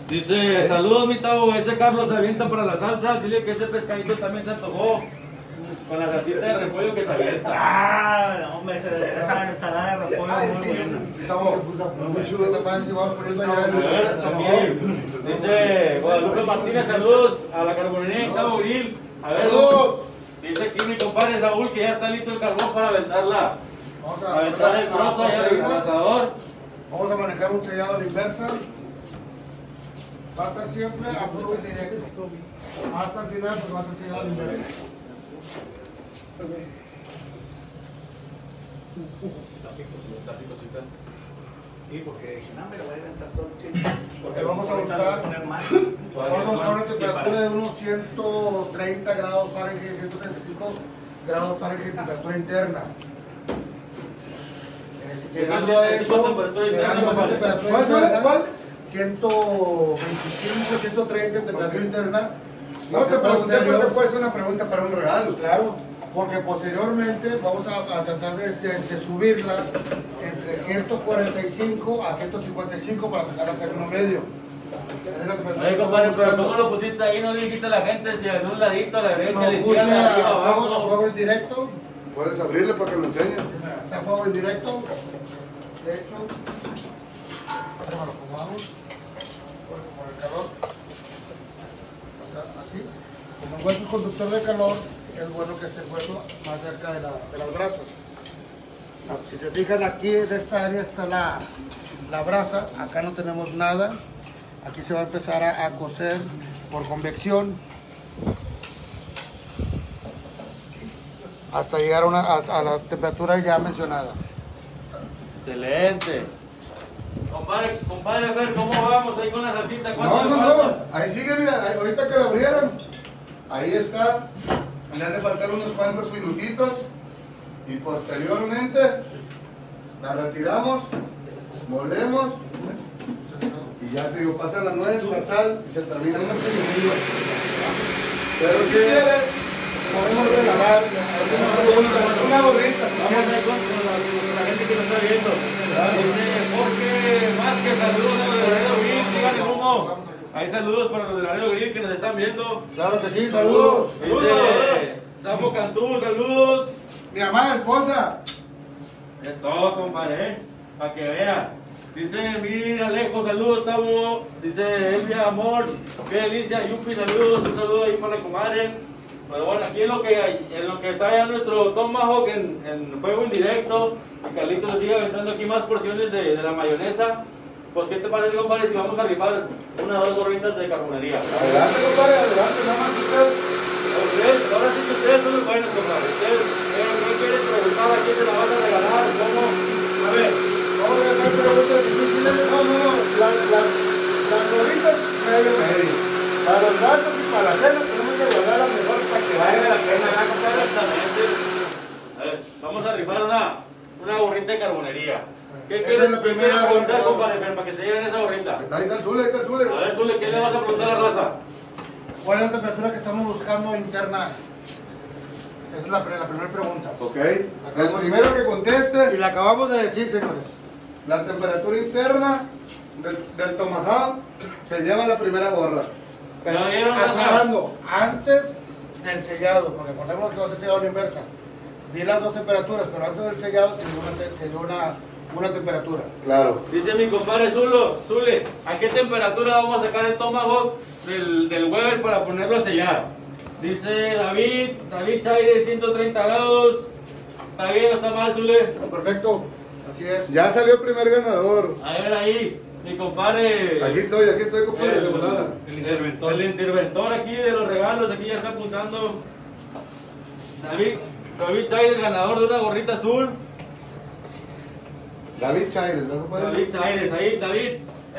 Dice, saludos mi Tavo, ese Carlos se avienta para la salsa, dile que ese pescadito también se antojó. Con la salsita de repollo que se avienta. Ah, hombre, esa ensalada de repollo muy buena. Estamos muy chulo, te parece, vamos poniendo allá A ver, también. Dice Guadalupe Martínez, saludos a la carbonería en Cabo Uril. A ver, Saludos. dice aquí mi compadre Saúl que ya está listo el carbón para aventarla. Aventar el trozo en el asador. Vamos a manejar un sellado a la inversa. Va a estar siempre a puro y directo. Hasta el final, pues va a estar sellado a la inversa. Sí, porque no me lo voy a aventar todo el chile. Porque vamos a buscar-. Vamos a buscar una temperatura de unos 130 grados Fahrenheit, 135 grados Fahrenheit, temperatura interna. Llegando a 135 eso, interna, llegando a temperatura ¿Cuál, cuál, interna, cuál? 125, 130 en temperatura interna. No te pregunté Posterior- porque puede ser una pregunta para un regalo. Claro, porque posteriormente vamos a, a tratar de, de- de subirla entre 145 a 155 para sacar al término medio. Oye, compadre, pero. ¿cómo lo pusiste ahí? No le dijiste a la gente si en un ladito, a la derecha, a la izquierda, a arriba, abajo. fuego en directo. Puedes abrirle para que lo enseñe. Está fuego en directo. De hecho, ahora lo acomodamos por, el calor. Así. Como el hueso es conductor de calor, es bueno que esté el hueso más cerca de, la, de los brazos. Ah, Si se fijan aquí en esta área está la, la brasa, acá no tenemos nada. Aquí se va a empezar a, a cocer por convección. hasta llegar a la temperatura ya mencionada. Excelente. Compadre, compadre, a ver cómo vamos ahí con la salsita. No, ¿Cuánto no, no. Ahí sigue, mira. ahí- ahorita que lo abrieron. Ahí está. Le han de faltar unos cuantos minutitos. Y posteriormente la retiramos, molemos. Y ya te digo, pasan las nuez, la sal y se termina. Pero si quieres, podemos regalar una, una gorrita. si Vamos ahí con, la, gente que nos está viendo. Dice Jorge Vázquez, saludos a Laredo Grill, díganle humo. Ahí saludos para los de Laredo Grill que nos están viendo. Claro que sí, saludos. Dice Samo Cantú, saludos. Mi amada esposa. Es todo, compadre, ¿eh? Para que vea. Dice, mira, lejos, saludos, Tavo. Dice, Elvia, amor. Qué delicia, Yupi, saludos. Un saludo ahí para la comadre. Pero bueno, aquí en lo que, en lo que está ya nuestro Tomahawk en, en fuego indirecto. Y Carlitos sigue aventando aquí más porciones de, de la mayonesa. Pues, ¿qué te parece, compadre, si vamos a rifar unas dos gorritas de carbonería? Adelante, compadre, adelante, nada más usted. Ustedes, ahora sí que ustedes son los buenos, compadre. Ustedes, no quieren preguntar a quién se la van a regalar, cómo. A ver, vamos a hacer preguntas difíciles. No, no, no. Las, las, las gorritas medio medio. Para los gatos y para la cena tenemos que guardar la mejor vamos a rifar una, una gorrita de carbonería. ¿Qué quieres es la primera preguntar, compadre, para que se lleven esa gorrita? Ahí está, ahí está el Zule, ahí está el Zule. A ver, Zule, ¿qué le vas a preguntar a la raza? ¿Cuál es la temperatura que estamos buscando interna? Esa es la, primera pregunta. Ok. El primero que Y conteste, la acabamos de decir, señores. la temperatura interna del, del tomahawk se lleva la primera gorra. Pero aclarando, antes del sellado, porque recordemos que va a ser sellado a la inversa. Vi las dos temperaturas, pero antes del sellado se dio una, te- se dio una, una temperatura. Claro. Dice mi compadre Zulo, Zule, ¿a qué temperatura vamos a sacar el tomahawk del, del Weber para ponerlo a sellar? Dice David, David Chaire, 130 grados. ¿Está bien o está mal, Zule? Perfecto, así es. Ya salió el primer ganador. A ver ahí, mi compadre. Aquí estoy, aquí estoy, compadre, de volada. El, interventor. el interventor aquí de los regalos, aquí ya está apuntando. David, David Chaire, ganador de una gorrita azul. David Chávez, ¿no, compadre? David Chaires, ahí, David,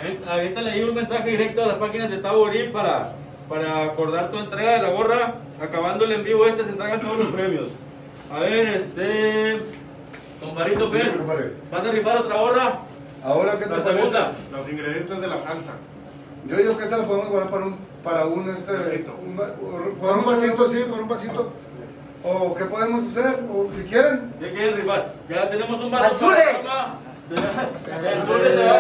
avi- aviéntale ahí un mensaje directo a las páginas de Tabo Grill para, para acordar tu entrega de la gorra. Acabando el en vivo este se entregan todos los premios. A ver, este. Comparito compadre. ¿vas a rifar otra gorra? Ahora, ¿qué te La parece? segunda. Los ingredientes de la salsa. Yo digo que esa la podemos guardar para un, para un, este, Vasito. un, va- un- vasito, sí, por un vasito. O qué podemos hacer, o si quieren. ¿Ya quieren rifar? Ya tenemos un ¡Al vaso Zule! para la cama. El Zule se va.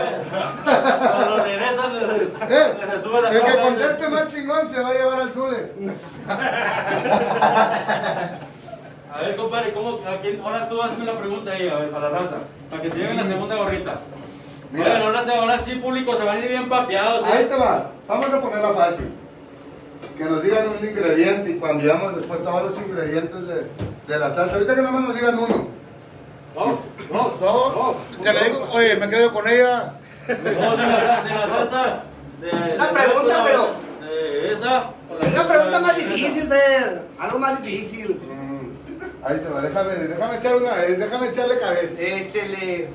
Cuando regresan, le, Eh, le resube la el que conteste más chingón se va a llevar al Zule. A ver, compadre, ¿cómo, a quién, ahora tú hazme la pregunta ahí, a ver, para la raza, para que se lleven la segunda gorrita. Mira. Oigan, ahora, sí- ahora sí, público, se van a ir bien papeados, Ahí ¿eh? te va. Vamos a ponerla fácil. Que nos digan un ingrediente y cambiamos después todos los ingredientes de, de la salsa. Ahorita que nada más nos digan uno. Dos, dos, dos. Que le digo, oye, me quedo con ella. No, de la, de la salsa. De, Una de- pregunta, de- pero- De esa. o la- Una pregunta más difícil, Fer. Algo más difícil. Mm, Ahí te va. Déjame, déjame echar una vez. Déjame echarle cabeza. Ésele.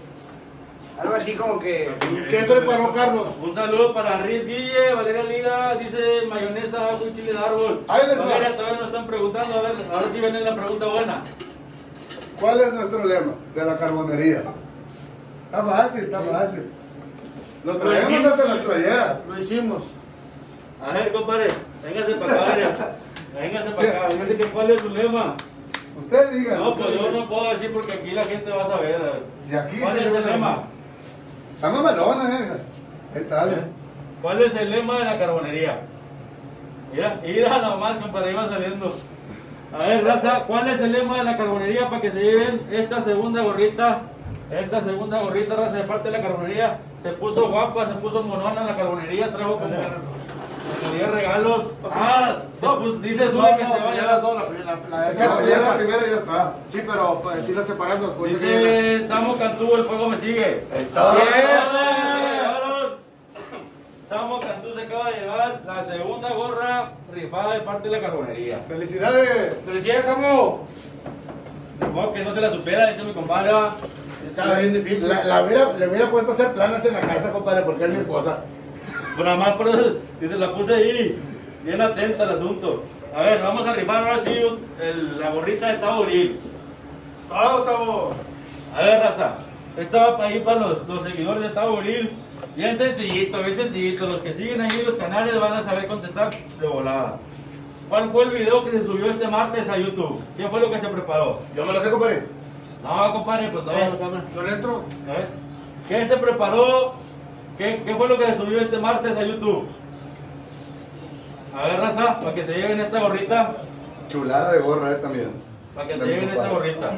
Algo así como que. ¿Qué preparó Carlos? Un saludo para Riz Guille, Valeria Liga, dice mayonesa, ajo y chile de árbol. Ahí les va. Valeria, todavía nos están preguntando, a ver, ahora sí viene la pregunta buena. ¿Cuál es nuestro lema de la carbonería? Está fácil, está fácil. Lo traemos hasta las playeras. Lo hicimos. A ver, compadre, véngase para acá, Valeria. Véngase para acá, véngase que cuál es su lema. Usted diga. No, pues yo no puedo decir porque aquí la gente va a saber. a ver. Y aquí ¿Cuál es el lema? Está mamalona, eh. ¿Qué tal? ¿Cuál es el lema de la carbonería? Mira, mira nomás, compadre, iba saliendo. A ver, raza, ¿cuál es el lema de la carbonería para que se lleven esta segunda gorrita? Esta segunda gorrita, raza, de parte de la carbonería. Se puso guapa, se puso monona en la carbonería, trajo como mayoría regalos. Ah, se puso- dice Zule que se va a ya las llevar. dos, la primera. La, Es que la primera, la primera ya está. Sí, pero pues, irla separando. Dice Samo Cantú, el fuego me sigue. Está bien. Samo Cantú se acaba de llevar la segunda gorra rifada de parte de la carbonería. Felicidades. Felicidades, amo. De modo que no se la supiera, dice mi compadre. Está bien difícil. La, la hubiera, le hubiera puesto a hacer planas en la casa, compadre, porque es mi esposa. Pues nada más por eso, dice, la puse ahí, bien atenta al asunto. A ver, vamos a rifar ahora sí el- la gorrita de Tavo Grill. Todo, Tavo. A ver, raza, esta va para ahí para los, los seguidores de Tavo Grill. Bien sencillito, bien sencillito. Los que siguen ahí los canales van a saber contestar de volada. ¿Cuál fue el video que se subió este martes a YouTube? ¿Qué fue lo que se preparó? Yo me lo sé, compadre. No, compadre, pues no, no, cámara. ¿No le entro? ¿Qué se preparó? ¿Qué, ¿Qué fue lo que se subió este martes a YouTube? A ver, raza, para que se lleven esta gorrita. Chulada de gorra, eh, también. Para que se lleven esta gorrita.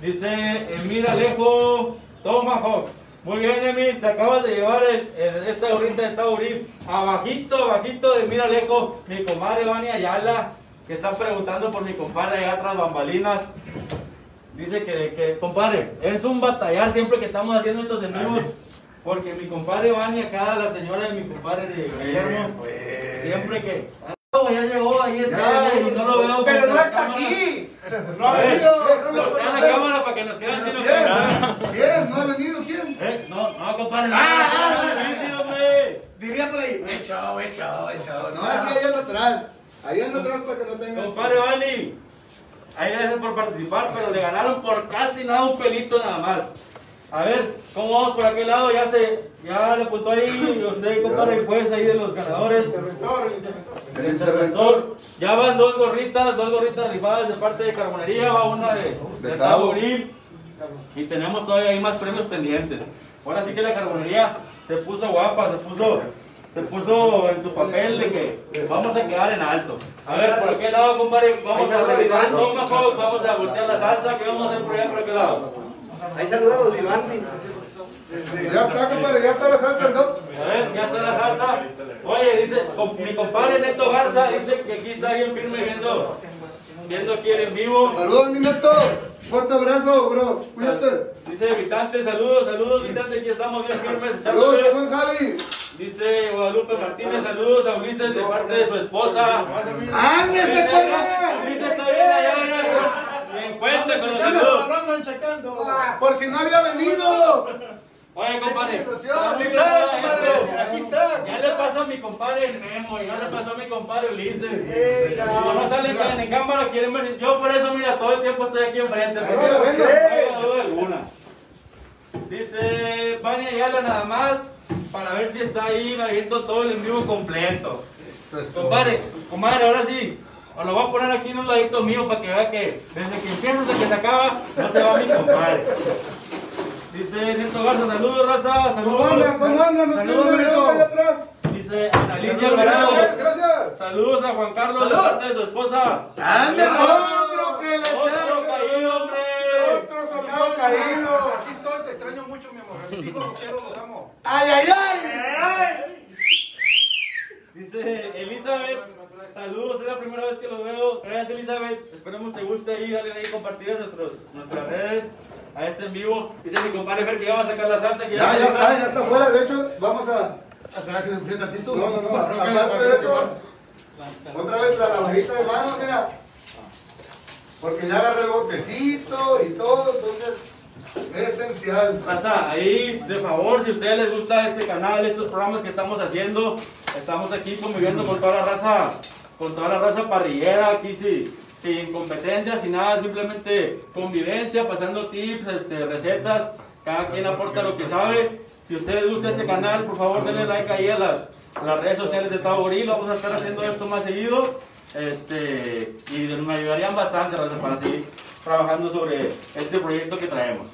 Dice Emir Alejo Tomahawk. Muy bien, Emir, te acabas de llevar el- el- esta gorrita de Taurí. Abajito, abajito de Emir Alejo, mi comadre Vania Ayala, que está preguntando por mi compadre allá tras bambalinas. Dice que, que, compadre, es un batallar siempre que estamos haciendo estos en vivos. Porque mi compadre Vania acá, la señora de mi compadre de Guillermo, siempre que. "Ah, ya llegó, ahí está, y no lo veo. Pero frente no está cámara". aquí. No ha venido, no voltea la cámara para que nos quieran chino ¿Quién? ¿Quién? ¿No ha venido? ¿Quién? ¿Eh? No, no, compadre, no. Ah, no, ah, no, hombre. Diría por ahí, hecho, hecho, hecho. No, así ahí anda atrás. Ahí anda atrás para que no tenga. Compadre Vani, ahí gracias por participar, pero le ganaron por casi nada un pelito nada más. A ver, ¿cómo vamos por aquel lado? Ya se, ya le apuntó ahí, usted, compadre, el juez ahí de los ganadores. El interventor. Ya van dos gorritas, dos gorritas rifadas de parte de Carbonería, va una de, De. Y tenemos todavía ahí más premios pendientes. Ahora sí que la Carbonería se puso guapa, se puso, se puso en su papel de que vamos a quedar en alto. A ver, por aquel lado, compadre, vamos a revisar vamos a voltear la salsa, ¿qué vamos a hacer por allá por aquel lado? Ahí saluda a los Vivanti. Ya está, compadre, ya está la salsa, ¿no? A ver, ya está la salsa. Oye, dice, mi compadre Neto Garza dice que aquí está bien firme viendo, viendo aquí el en vivo. Saludos, mi neto. Fuerte abrazo, bro. Cuídate. Dice Vitante, saludos, saludos, Vitante, aquí estamos bien firmes. Saludos, buen Javi. Dice Guadalupe Martínez, saludos a Ulises de parte de su esposa. ¡Ándese, Ulises, perra! Ulises está bien allá. Bien cuenta con los saludos. checando. Por si no había venido. Oye, compadre. Así está, compadre. Aquí está. Ya le pasó a mi compadre Memo, ya le pasó a mi compadre Ulises. Como no salen en, cámara, quieren ver. Yo por eso, mira, todo el tiempo estoy aquí enfrente. no duda alguna. Dice Vania Ayala nada más para ver si está ahí, me aviento todo el en vivo completo. Eso es todo. Compadre, compadre, ahora sí. Os lo voy a poner aquí en un ladito mío para que vea que desde que empieza hasta que se acaba, no se va mi compadre. Dice Neto Garza, saludos, raza. ¿Cómo Saludos. andan? ¿Cómo andan? ¿No Saludos? Dice Analicia Saludos, Alvarado. Gracias. Saludos a Juan Carlos de Salud. parte de su esposa. ¡Ande, otro que le Otro caído, hombre. ¡Otro soldado caído! Aquí estoy, te extraño mucho, mi amor. Mis hijos los quiero, los amo. ¡Ay, ay, ay! Dice Elizabeth, saludos, es la primera vez que los veo. Gracias Elizabeth, esperemos te guste y dale ahí compartir en nuestros, nuestras redes a este en vivo. Dice mi compadre Fer que ya va a sacar la salsa. Que Ya, ya está está, ya está fuera. De hecho, vamos a. A esperar que se enfriente tantito. No, no, no. Aparte de eso, otra vez la navajita de mano, mira. Porque ya agarré el botecito y todo, entonces es esencial. Raza, ahí de favor, si a ustedes les gusta este canal, estos programas que estamos haciendo, estamos aquí conviviendo con toda la raza, con toda la raza parrillera, aquí sí, sin competencia, sin nada, simplemente convivencia, pasando tips, este, recetas, cada quien aporta lo que sabe. Si a ustedes les gusta este canal, por favor denle like ahí a las, a las redes sociales de Gorila, vamos a estar haciendo esto más seguido. Este, y me ayudarían bastante raza, para seguir trabajando sobre este proyecto que traemos.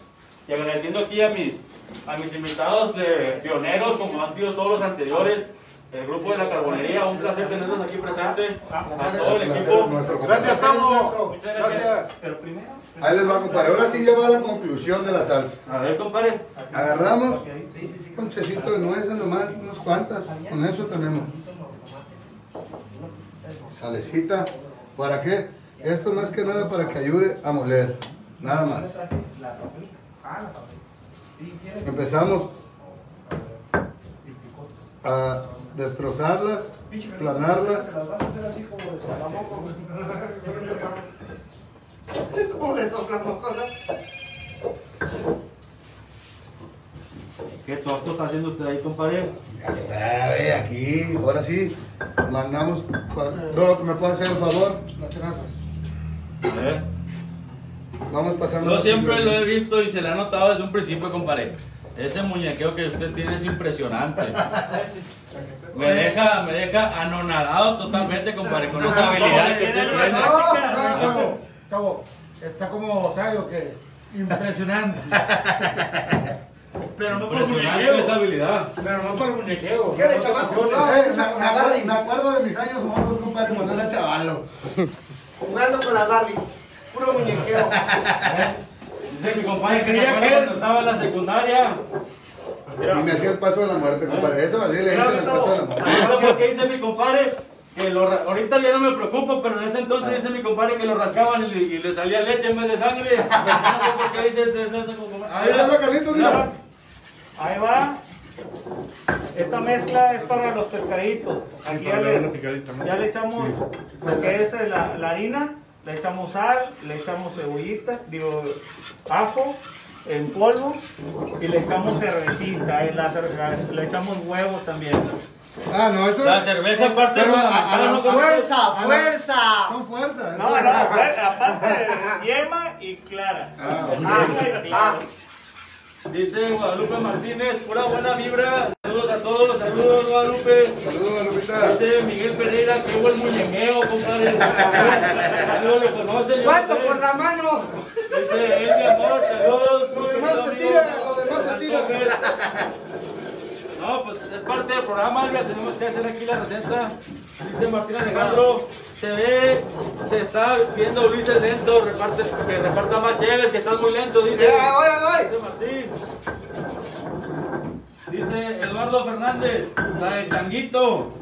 Y agradeciendo aquí a mis, a mis invitados de pioneros, como han sido todos los anteriores, el grupo de la carbonería, un placer tenerlos aquí presentes, a todo el equipo. Gracias, Tamo. Muchas gracias. Pero primero. Ahí les va, compadre. Ahora sí ya va la conclusión de la salsa. A ver, compadre. Agarramos un conchecito de nueces nomás, unas cuantas. Con eso tenemos. Salecita. ¿Para qué? Esto más que nada para que ayude a moler. Nada más. Empezamos a destrozarlas, planarlas. ¿Cómo? ¿Qué tosto está haciendo usted ahí, compadre? Ya sabe, aquí, ahora sí, mandamos. No, ¿me puede hacer el favor? Las tenazas. A ver. Vamos pasando. Yo siempre lo he visto y se le ha notado desde un principio, compadre. Ese muñequeo que usted tiene es impresionante. Me deja, me deja anonadado totalmente, compadre, con esa habilidad que usted tiene. Cabo, Cabo, está como, ¿sabes lo que? Impresionante. Pero no por muñequeo. esa habilidad. Pero no por muñequeo. ¿Qué de Eh, me, me acuerdo, de mis años mozos, compadre, cuando era chavalo. Jugando con las Barbie. Puro muñequeo. Dice mi compadre que cuando estaba en la secundaria. Y me hacía el paso de la muerte, compadre. Eso así le dicen el paso de la muerte. ¿Sabes lo que dice mi compadre? Que lo, ahorita ya no me preocupo, pero en ese entonces dice mi compadre que lo rascaban y le, y le salía leche en vez de sangre. Por qué dice eso, Ahí está Carlitos, mira. Ahí va. Esta mezcla es para los pescaditos. Aquí ya le, ya le echamos lo que es la, la harina, le echamos sal, le echamos cebollita, digo, ajo en polvo y le echamos cervecita, y la cerve- le echamos huevos también. Ah, no, eso La cerveza aparte Pero de a- a- a- no, ¡Fuerza! la- ¡Fuerza! Son fuerzas. No, no, aparte yema y clara. Ah, Yema y clara. Dice Guadalupe Martínez, pura buena vibra. Saludos a todos, saludos Guadalupe. Saludos, Lupita. Dice Miguel Pereira, que hubo el muñequeo, compadre. Saludos, lo conocen. yo ¡Suelto sé. por la mano! Dice él, mi amor, saludos. Lo demás se Amigo. tira, lo demás se tira. No, pues es parte del programa, ya tenemos que hacer aquí la receta. Dice Martín Alejandro, se ve, se está viendo Ulises lento, reparte, que reparta más chéves, que estás muy lento, dice. Ya, voy, voy. Dice Martín. Dice Eduardo Fernández, la de Changuito.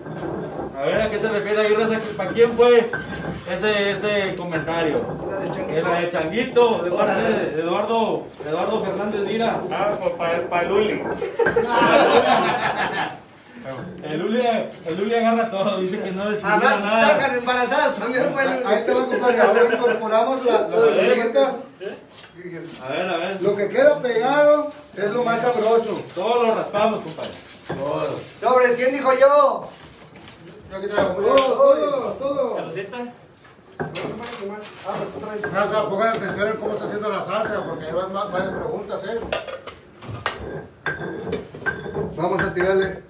A ver, ¿a qué se refiere ahí, Raza? ¿Para quién fue ese, ese comentario? La de Changuito, de parte de Eduardo, Eduardo Fernández Mira. Ah, pues para pa Luli. El Luli, el Luli agarra todo, dice que no ver, nada. sacan embarazadas también, pues. Ahí te va, compadre. Ahora incorporamos la. A ver, a ver. Lo que queda pegado es lo más sabroso. Todos lo raspamos, compadre. Todo. Sobres, ¿quién dijo yo? Yo aquí traigo. Todo, todo, todo. ¿Saludcita? Raza, pongan atención en cómo está haciendo la salsa, porque hay va- varias preguntas, ¿eh? Vamos a tirarle.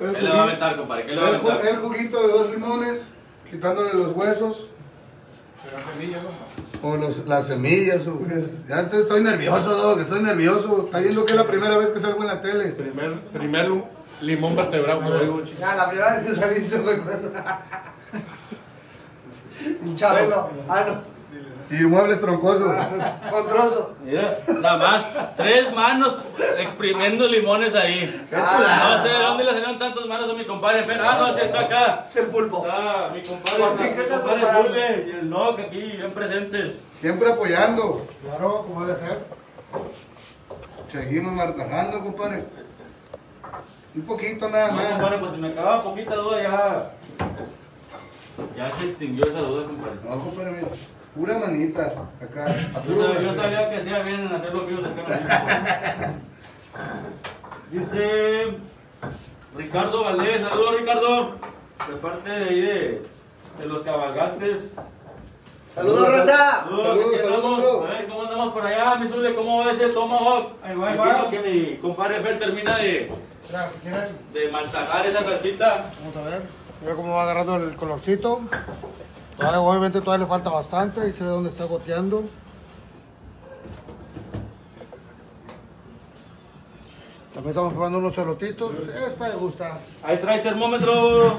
El ¿Qué le va a juguito- aventar, compadre? ¿Qué le va a el, ju- aventar? el juguito de dos limones, quitándole los huesos. O los, las semillas, o qué. Ya estoy, estoy nervioso, Doc, estoy nervioso. Está viendo que es la primera vez que salgo en la tele. Primer, primer limón vertebrado oigo, chico. Ya, la primera vez que saliste fue cuando. Chabelo. Ah, no. Y muebles troncosos. Con trozo. Mira, nada más, tres manos exprimiendo limones ahí. chulada. no sé de dónde le salieron tantas manos a mi compadre. Pero, ah, no, sí, está acá. Es el pulpo. Ah, mi compadre, Por ¿qué compadre? Julio y el Noc aquí, bien presentes. Siempre apoyando. Claro, como debe ser. Seguimos martajando, compadre. Un poquito nada No, más. compadre, pues si me acaba poquita duda ya. Ya se extinguió esa duda, compadre. No, compadre, mira. Pura manita. Acá. A Yo sabía, yo que hacía bien en hacer lo que ellos hacían. Dice Ricardo Valdés, saludos Ricardo, de parte de ahí de, de los cabalgantes. Saludos, raza. Saludos, Saludos. A ver, ¿cómo andamos por allá, mi Zule? ¿Cómo va ese Tomahawk? Ahí va, ahí va. que mi compadre Fer termina de, de maltajar esa salsita. Vamos a ver. Mira cómo va agarrando el colorcito. Todavía, obviamente todavía le falta bastante. Ahí se ve dónde está goteando. También estamos probando unos celotitos. Es para gustar. Ahí trae termómetro.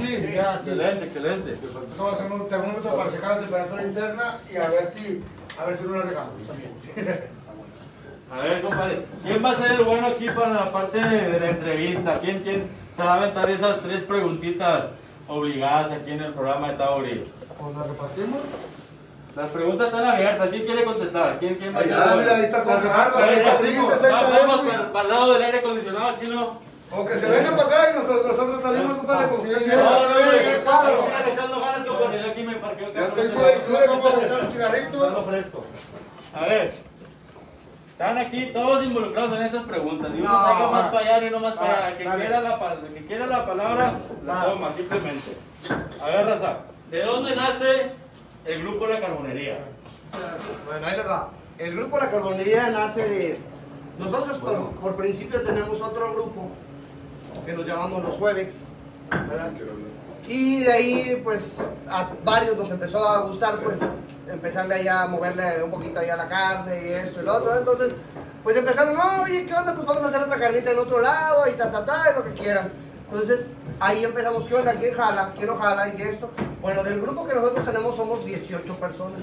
Sí, ya aquí. Excelente, excelente. Vamos a hacer un termómetro para checar la temperatura interna y a ver si, a ver si no la regamos también. A ver, compadre, ¿quién va a ser el bueno aquí para la parte de, de la entrevista? ¿Quién, ¿Quién se va a aventar esas tres preguntitas obligadas aquí en el programa de Tauri? Pues la repartimos. Las preguntas están abiertas, ¿quién quiere contestar? ¿Quién, quién va a mira, ahí está ver, ahí está Ulises, ahí para, el lado del aire acondicionado, chino. O que se vengan para acá y nosotros, nosotros salimos, compadre, con usted. No, no, no, no, no, sigan echando ganas, compadre, yo aquí me parqueo el Ya carro. estoy suave, suave, compadre. un cigarrito. lo fresco. A ver. Están aquí todos involucrados en estas preguntas. Ni uno No, saca más para allá ni uno más para allá. El que, Dale. quiera la, el que quiera la palabra, la toma, simplemente. A ver, Raza. ¿De dónde nace el grupo La Carbonería? Bueno, ahí les va. El grupo La Carbonería nace de. Nosotros por, por principio tenemos otro grupo que nos llamamos los Jueves, ¿verdad? Y de ahí, pues, a varios nos empezó a gustar, pues, empezarle ahí a moverle un poquito ahí a la carne y esto y lo otro. Entonces, pues empezaron, oye, ¿qué onda? Pues vamos a hacer otra carnita en otro lado y ta, ta, ta, y lo que quieran. Entonces, ahí empezamos, ¿qué onda? ¿Quién jala? ¿Quién no jala? Y esto. Bueno, del grupo que nosotros tenemos somos 18 personas.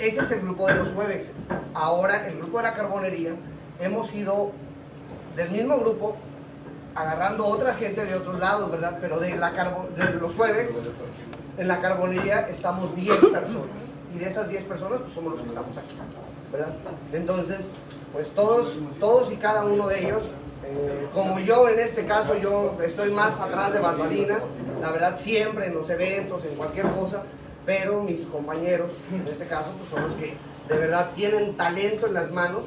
Ese es el grupo de los Webex. Ahora, el grupo de la carbonería, hemos ido del mismo grupo, agarrando otra gente de otros lados, ¿verdad? Pero de, la de los Webex, en la carbonería estamos 10 personas. Y de esas 10 personas, pues somos los que estamos aquí, ¿verdad? Entonces, pues todos, todos y cada uno de ellos, eh, como yo en este caso, yo estoy más atrás de bambalinas, la verdad siempre en los eventos, en cualquier cosa, pero mis compañeros, en este caso, pues son los que de verdad tienen talento en las manos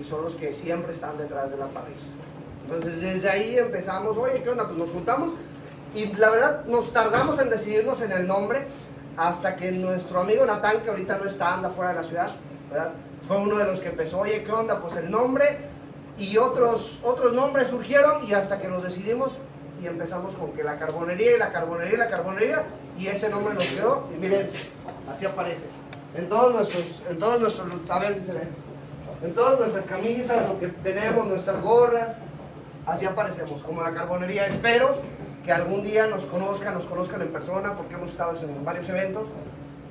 y son los que siempre están detrás de la parrilla. Entonces desde ahí empezamos, oye, ¿qué onda? Pues nos juntamos y la verdad nos tardamos en decidirnos en el nombre hasta que nuestro amigo Natán, que ahorita no está, anda fuera de la ciudad. Fue uno de los que empezó, oye, ¿qué onda? Pues el nombre y otros, otros nombres surgieron y hasta que nos decidimos y empezamos con que la carbonería y la carbonería y la carbonería y ese nombre nos quedó y miren, así aparece. En todos nuestros, en todos nuestros, a ver si se ve. En todas nuestras camisas, lo que tenemos, nuestras gorras, así aparecemos, como la carbonería. Espero que algún día nos conozcan, nos conozcan en persona, porque hemos estado en varios eventos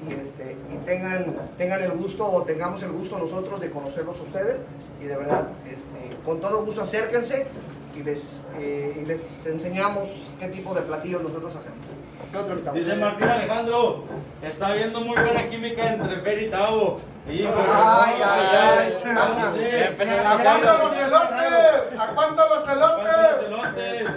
y, este, tengan, tengan el gusto o tengamos el gusto nosotros de conocerlos a ustedes. Y de verdad, este, con todo gusto acérquense y les, eh, les enseñamos qué tipo de platillos nosotros hacemos. ¿Qué otro? Dice Martín Alejandro, está habiendo muy buena química entre Fer y Tavo. Ay, ay, ay. ¡Aguanta los celotes! ¡Aguanta los celotes.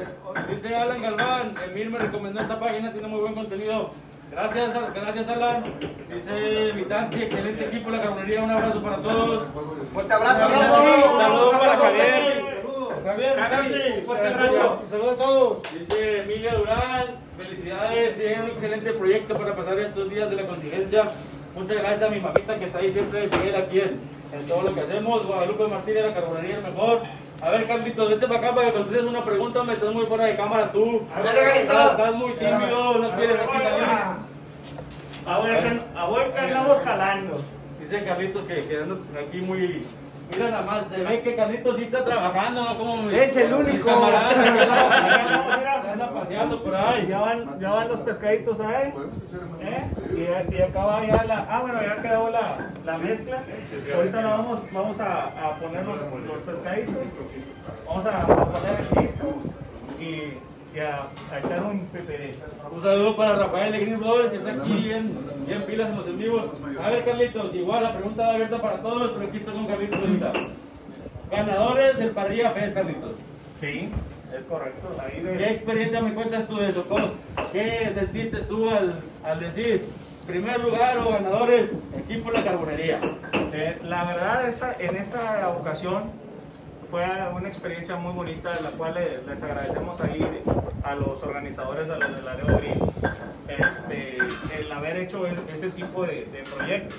Dice Alan Galván, Emil me recomendó esta página, tiene muy buen contenido. Gracias, gracias Alan. Dice Vitanti, excelente equipo la carbonería, un abrazo para todos. Fuerte abrazo, Un saludo para Javier. Javier, Javi, Ricardi, fuerte abrazo. Saludos a todos. Dice Emilia Durán, felicidades, tienen un excelente proyecto para pasar estos días de la contingencia. Muchas gracias a mi mamita que está ahí siempre de fiel aquí en, en todo lo que hacemos. Guadalupe Martínez, la carbonería es mejor. A ver, Carlitos, vete para acá para que contestes una pregunta. Me estás muy fuera de cámara tú. A ver, Regalito. Estás, muy tímido, no quieres aquí salir. A ver, a ver que andamos jalando. Dice Carlitos que quedando aquí muy. Mira nada más, se ve que Carlitos sí está trabajando, ¿no? Como Es el único. anda paseando por ahí. Ya van, ya van los pescaditos ahí. ¿eh? Y, y acaba ya la. Ah, bueno, ya quedó la, la mezcla. Ahorita la vamos, vamos a, a poner los, los pescaditos. Vamos a, a poner el disco y, y a, a echar un peperé. Un saludo para Rafael Green Brothers que está aquí bien, bien pilas en los en vivos. A ver, Carlitos, igual la pregunta va abierta para todos, pero aquí estoy con Carlitos ahorita. Ganadores del Parrilla Fest, Carlitos. Sí, es correcto. Ahí de- ¿Qué experiencia me cuentas tú de eso? ¿Cómo- ¿Qué sentiste tú al, al decir primer lugar o ganadores equipo La Carbonería? Eh, la verdad, esa, en esta ocasión fue una experiencia muy bonita, la cual le- les agradecemos ahí a los organizadores de los del Areo Green, este, el haber hecho ese tipo de, de proyectos.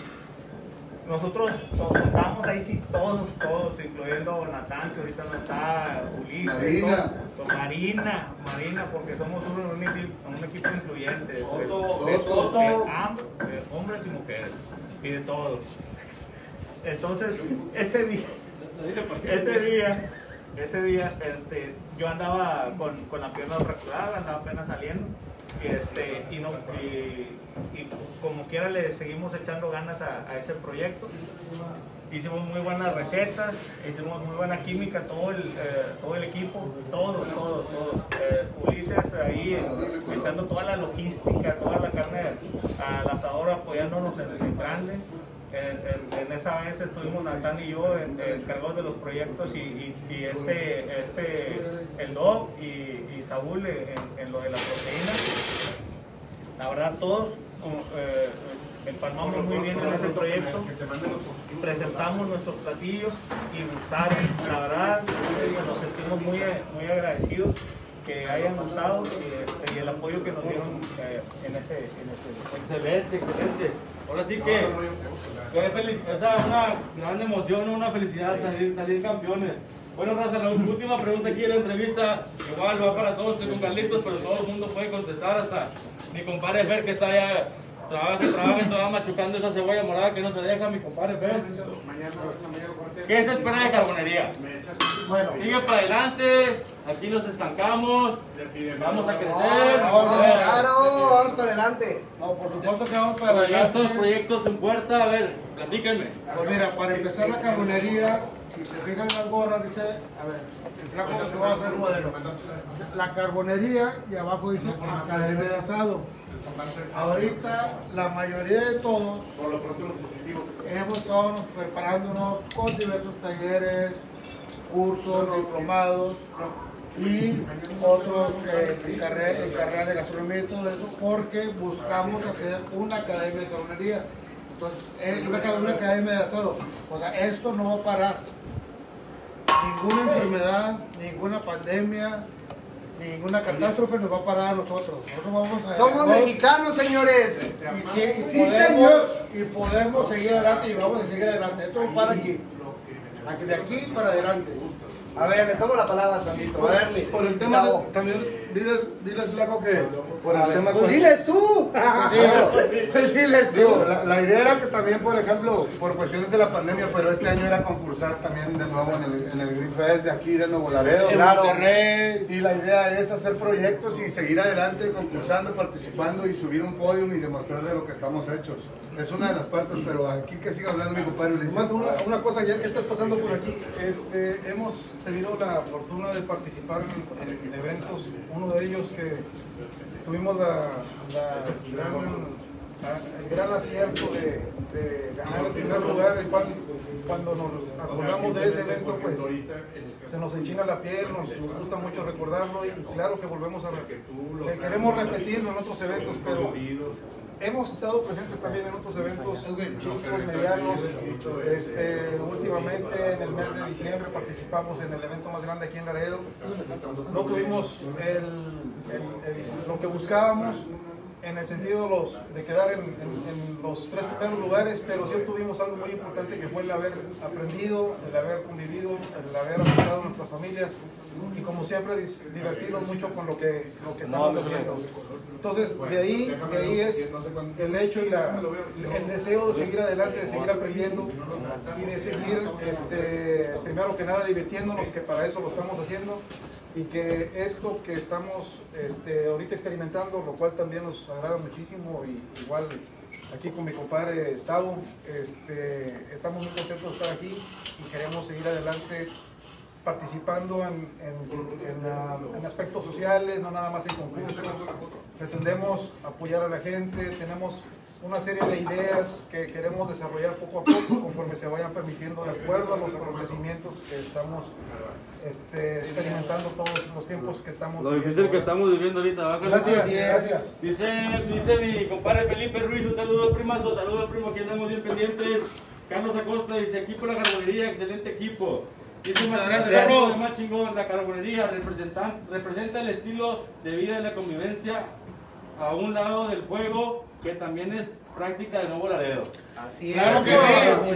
Nosotros nos juntamos ahí sí todos, todos, incluyendo Natán, que ahorita no está, Ulises, Marina. todos, Marina, Marina, porque somos un, un equipo, un equipo incluyente. de- Soto, de- Soto. de hombres y mujeres, y de todos. Entonces, ese día, ese día, ese día, este, yo andaba con, con la pierna fracturada, andaba apenas saliendo, y este, y no, y, y como quiera le seguimos echando ganas a, ese proyecto. Hicimos muy buenas recetas, hicimos muy buena química, todo el, eh, todo el equipo, todo, todo, todo. Eh, Ulises ahí echando toda la logística, toda la carne al asador apoyándonos en el grande. En, en- esa vez estuvimos Natán y yo en- encargados de los proyectos y, este, este, el Dog y, y Saúl en, lo de la proteína. La verdad, todos eh, empalmamos muy bien en ese proyecto. Presentamos nuestros platillos y gustaron. La verdad, eh, nos sentimos muy, muy agradecidos que hayan gustado y, este, y el apoyo que nos dieron eh, en ese, en ese Excelente, excelente. Ahora sí que, sea, una gran emoción, una felicidad salir, campeones. Bueno, Raza, la última pregunta aquí en la entrevista, igual va para todos, estoy con Carlitos, pero todo el mundo puede contestar, hasta mi compadre Fer que está allá, trabaja, trabaja machucando esa cebolla morada que no se deja, mi compadre Fer. ¿Qué se espera de carbonería? Bueno, Sigue para adelante, aquí nos estancamos, vamos a crecer. No, no, Claro, vamos para adelante. no, por supuesto que vamos para adelante. proyectos en puerta, a ver, platíquenme. Pues mira, para empezar la carbonería, si se fijan las gorras, dice, a ver, el flaco que va a hacer modelo. La carbonería y abajo dice Academia de Asado. Ahorita la mayoría de todos Por lo pronto los positivos. hemos estado preparándonos con diversos talleres, cursos, diplomados y otros eh, en, carrera, de gastronomía y todo eso, porque buscamos hacer una academia de carbonería. Entonces, es una, una academia de asado. O sea, esto no va a parar. Ninguna enfermedad, ninguna pandemia, ninguna catástrofe nos va a parar a nosotros. Nosotros vamos a Somos vamos- mexicanos, señores. y, y- y Sí, podemos, señor. y podemos seguir adelante y vamos a seguir adelante. Esto no para aquí. De aquí para adelante. A ver, le tomo la palabra tantito. A ver, Por el tema, de- también, diles, diles Flaco, que por el tema... Pues diles tú. Pues diles Digo, tú. la, la idea era que también, por ejemplo, por cuestiones de la pandemia, pero este año era concursar también de nuevo en el, en el Green Fest de aquí de Nuevo Laredo. Claro. Y la idea es hacer proyectos y seguir adelante concursando, participando y subir un podio y demostrarle lo que estamos hechos. Es una de las partes, pero aquí que siga hablando mi compadre Ulises. Más una, una cosa, ya que estás pasando por aquí, este, hemos tenido la fortuna de participar en, en eventos, uno de ellos que tuvimos la, el gran acierto de, ganar el primer lugar, el cual cuando nos acordamos de ese evento, pues se nos enchina la piel, nos, gusta mucho recordarlo y claro que volvemos a que queremos repetirlo en otros eventos, pero hemos estado presentes también en otros eventos chicos, medianos. Este, últimamente en el mes de diciembre participamos en el evento más grande aquí en Laredo. No tuvimos el- el- el- lo que buscábamos, en el sentido los, de quedar en, en- en los tres primeros lugares, pero sí obtuvimos algo muy importante que fue el haber aprendido, el haber convivido, el haber apoyado a nuestras familias y como siempre divertirnos mucho con lo que, lo que estamos haciendo. Entonces, de ahí, de ahí es el hecho y la, el deseo de seguir adelante, de seguir aprendiendo y de seguir, este, primero que nada, divirtiéndonos, que para eso lo estamos haciendo y que esto que estamos este, ahorita experimentando, lo cual también nos agrada muchísimo y igual aquí con mi compadre Tavo, este, estamos muy contentos de estar aquí y queremos seguir adelante participando en, en- en, ah, en aspectos sociales, no nada más en concursos. Pretendemos apoyar a la gente, tenemos una serie de ideas que queremos desarrollar poco a poco conforme se vayan permitiendo de acuerdo a los acontecimientos que estamos este, experimentando todos los tiempos que estamos Lo difícil viviendo que estamos viviendo ahorita. Gracias, gracias. Dice, dice mi compadre Felipe Ruiz, un saludo primazo, saludo primo, aquí andamos bien pendientes. Carlos Acosta dice, equipo la carbonería, excelente equipo. Martín gracias, Carlos. más chingón, la carbonería representan- representa el estilo de vida de la convivencia a un lado del fuego, que también es práctica de Nuevo Laredo. Así Claro es. que sí.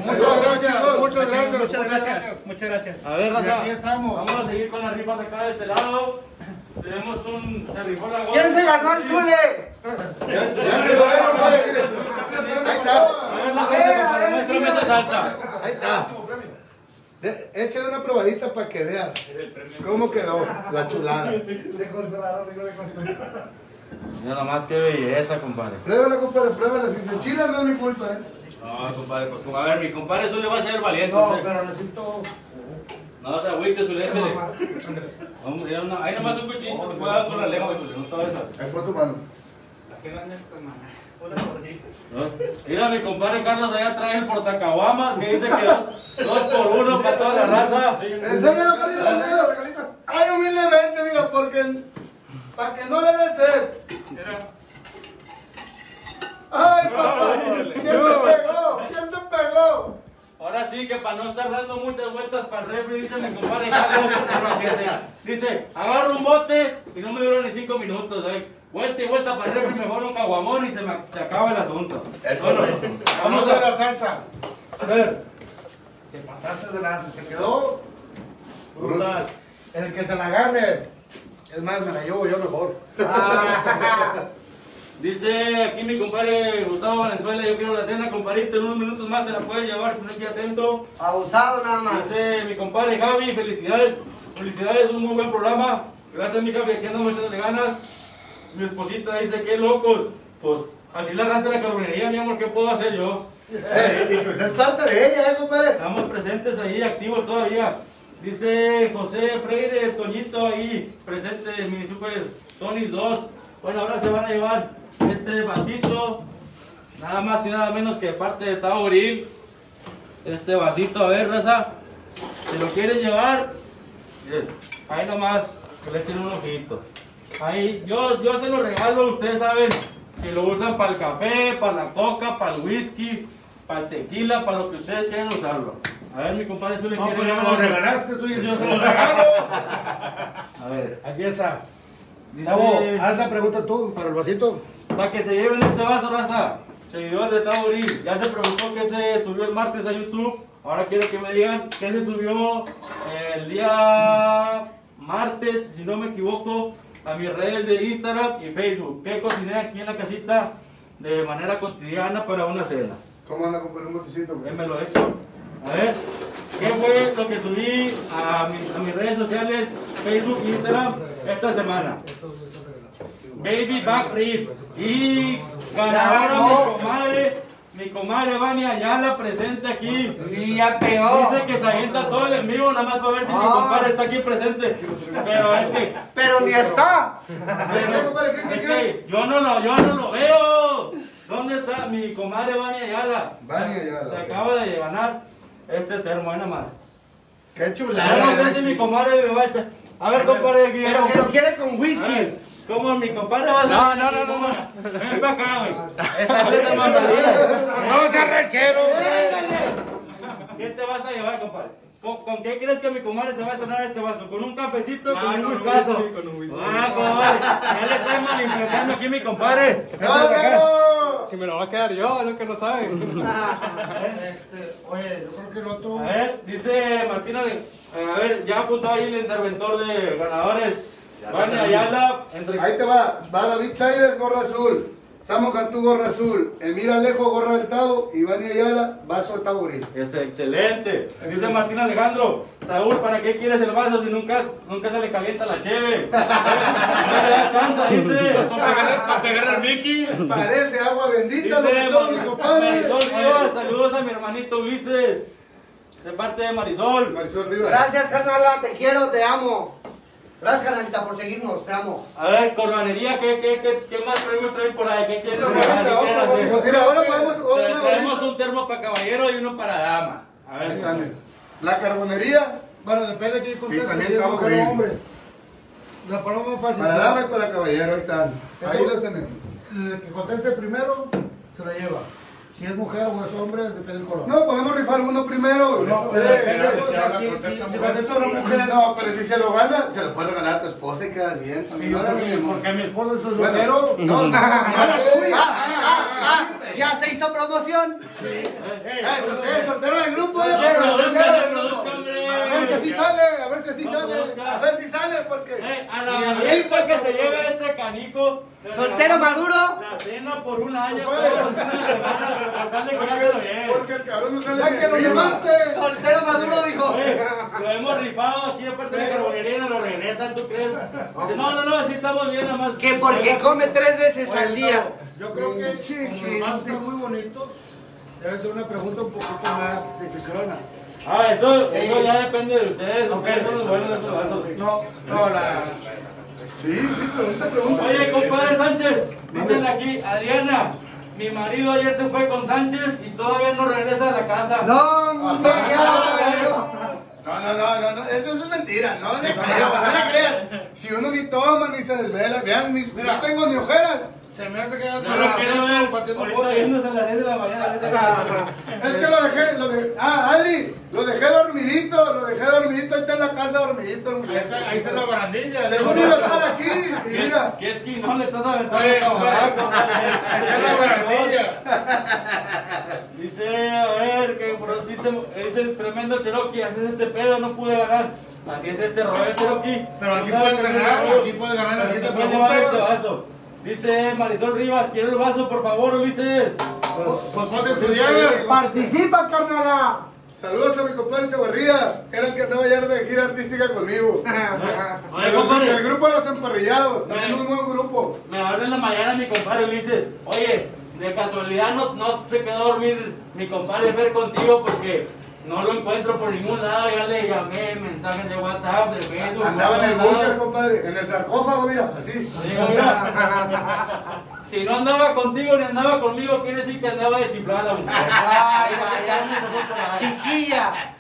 Muchas gracias, muchas gracias. Muchas gracias, muchas gracias. A ver, Y raza, aquí estamos. vamos a seguir con las rifas acá de este lado. Tenemos un... Se gorra. ¿Quién se ganó el Zule? Ya quedó, eh, compadre, mire. Ahí está. Ahí está. De- Échale una probadita para que vea cómo quedó la chulada. Mira nomás qué belleza, compadre. Pruébala, compadre, pruébala. Si se enchila no es mi culpa, ¿eh? No, compadre, pues a ver, mi compadre eso le va a ser valiente. No, usted. pero necesito. No, se agüite su leche. Vamos, mira, una- Ahí nomás un cuchito, te puede dar con la lengua, Zule, no todo eso. Ahí fue tu mano. ¿No? Mira, mi compadre Carlos allá trae el portacaguamas que dice que dos, dos por uno para toda la raza. Enséñalo, Carlito, enséñalo. Ay, humildemente, mira, porque. Para que no le dé sed. Ay, papá. ¿Quién te pegó? ¿Quién te pegó? Ahora sí que para no estar dando muchas vueltas para el refri, dice mi compadre Carlos, dice, dice, agarro un bote y no me dura ni cinco minutos, ¿eh? Vuelta y vuelta para el refri, mejor un caguamón y se, me, se acaba el asunto. Bueno, Vamos a la salsa. A ver. Te pasaste de lanza. Te quedó brutal. El que se la gane. Es más, me la llevo yo mejor. Dice aquí mi compadre Gustavo Valenzuela, yo quiero la cena, compadrito, en unos minutos más te la puedes llevar, estás aquí atento. Abusado nada más. Dice mi compadre Javi, felicidades, felicidades, un muy buen programa. Gracias mi Javi, aquí andamos echándole ganas. Mi esposita dice, qué locos. Pues así la raza de la carbonería, mi amor, ¿qué puedo hacer yo? Eh, y que usted es parte de ella, ¿eh, compadre? Estamos presentes ahí, activos todavía. Dice José Freire, Toñito ahí, presente, mi super Tony 2. Bueno, ahora se van a llevar este vasito, nada más y nada menos que parte de Tauril. Este vasito, a ver, raza, si lo quieren llevar, ahí nomás, que le echen un ojito. Ahí, yo, yo se lo regalo, ustedes saben, si lo usan para el café, para la coca, para el whisky, para el tequila, para lo que ustedes quieran usarlo. A ver, mi compadre, tú le No, quieres pues ya me lo regalaste tú y yo se lo regalo. A ver, Aquí está. dice, Tavo, haz la pregunta tú para el vasito. para que se lleven este vaso, raza, seguidores de Tauril, ya se preguntó que se subió el martes a YouTube, ahora quiero que me digan que se subió el día martes, si no me equivoco, a mis redes de Instagram y Facebook, que cociné aquí en la casita de manera cotidiana para una cena. ¿Cómo anda, compadre? Un botecito. ¿Qué me lo he hecho? A ver, ¿qué fue lo que subí a mis, a mis redes sociales, Facebook e Instagram esta semana? Baby Back Ribs. Y ganadora mi comadre, mi comadre Vania Ayala presente aquí. Y ya pegó. Dice que se avienta todo el en vivo nada más para ver si mi compadre está aquí presente. Pero es que, Pero ni está. ¿Qué, es que yo no lo, yo no lo veo. ¿Dónde está mi comadre Vania Ayala? Vania Ayala. Se acaba de ganar este termo, ahí nomás. Qué Ya chulada. no sé si mi comadre me va a echar. A ver, compadre Pero que lo quiere con whisky. ¿Cómo mi compadre va a ser? No, no, no, no. Ven para acá, güey. Esta es la manzanilla. No seas rechero. ¿Qué te vas a llevar, compadre? ¿Con, con qué crees que mi comadre se va a estrenar este vaso? ¿Con un cafecito o Ah, con un whisky, con un whisky. Ah, comadre, ya le estoy malinterpretando aquí mi compadre. Si me lo va a quedar yo, es lo que no saben. Este, oye, yo creo que el otro. A ver, dice Martina, de- a ver, ya apuntó ahí el interventor de ganadores. Ayala, entre... Ahí te va, va David Chaires, gorra azul. Samo Cantú, gorra azul. Emir Alejo, gorra del Tavo. Iván Ayala, vaso del Tavo. Es excelente. Dice Martín Alejandro, Saúl, ¿para qué quieres el vaso si nunca, nunca se le calienta la cheve? No cansa, dice. Para pegarle al Mickey. Parece agua bendita lo Dice que toma mi compadre. Marisol Rivas, saludos a mi hermanito Ulises. De parte de Marisol. Marisol Rivas. Gracias, carnala, te quiero, te amo. Gracias, carnalita, por seguirnos, te amo. A ver, Corbanería, ¿qué, qué, qué, qué más premios traen por ahí? ¿Qué quieres. Mira, ahora podemos. Tra- una Traemos bonita. un termo para caballero y uno para dama. A Ahí ver. están. La carbonería, Bueno, depende de quién conteste. también si es Tavo mujer o Grill. hombre. La ponemos más fácil. para dama y para caballero, ahí están. Ahí los tenemos. El que conteste primero se la lleva. Si es mujer o es hombre, depende del color. No, podemos rifar uno primero. No, Sí, si- una mujer. No, pero si se lo gana, se lo puede regalar a tu esposa y queda bien. Y yo Ahora porque, mismo. porque mi esposo es Bueno, soltero. no, no, no, Ah, ya se hizo promoción. Eh, soltero, el soltero del grupo. Que eh, produzca, soltero del grupo. A ver si así sale, a ver si así sale. A ver si sale, porque. Eh, a la rico, que se lleve este canico. ¿Soltero maduro? La cena por un año. Porque, el cabrón no sale que lo levante. Soltero maduro, dijo. Lo hemos rifado aquí de parte de carbonería y nos lo regresan, ¿tú crees? No, no, no, así estamos bien, nada más. Que porque come tres veces al día. Yo creo que Sí, los están muy bonitos. Debe ser una pregunta un poquito más dificilona. Ah, eso, eso ya depende de ustedes. Ustedes son los buenos de esos vasos. No, no, la. Sí, sí, pregunta, pregunta. Oye, compadre Sánchez, dicen aquí, Adriana, mi marido ayer se fue con Sánchez y todavía no regresa a la casa. No. No, no, no, no, no, eso, eso es mentira, no le crean, no le crean. Si uno ni toma ni se desvela, vean, mis, no tengo ni ojeras. Se me hace que ya No lo quiero ver. Ahorita viéndose a las 10 de la mañana. Es que lo dejé, lo de, ah, Adri, lo dejé dormidito, lo dejé dormidito, ahí está en la casa dormidito el Ahí está, ahí está la barandilla. Según iba a estar aquí, y ¿Qué, mira, ¿Qué esquinón le estás aventando? Ahí está la barandilla. Dice, a ver, que por- dice, dice el tremendo Cherokee, así es este pedo, no pude ganar. Así es este Robert Cherokee. Pero aquí puedes ganar, aquí puedes ganar la Te siguiente pregunta. Dice Marisol Rivas, quiero el vaso, por favor, Ulises. Pues ponte estudiar. Participa, carnala. saludos a mi compadre Chavarría, era el que andaba ya de gira artística conmigo. Oye, compadre. del grupo de los emparrillados, también un buen grupo. Me habló en la mañana mi compadre Ulises. Oye, de casualidad no, no se quedó a dormir mi compadre Fer contigo porque no lo encuentro por ningún lado. Ya le llamé, mensajes de WhatsApp, de Facebook. Andaba en el búnker, compadre, en el sarcófago, mira, así. Digo, mira, si no andaba contigo ni andaba conmigo, quiere decir que andaba de chiflada la mujer. Ay, ay, ay. Chiquilla.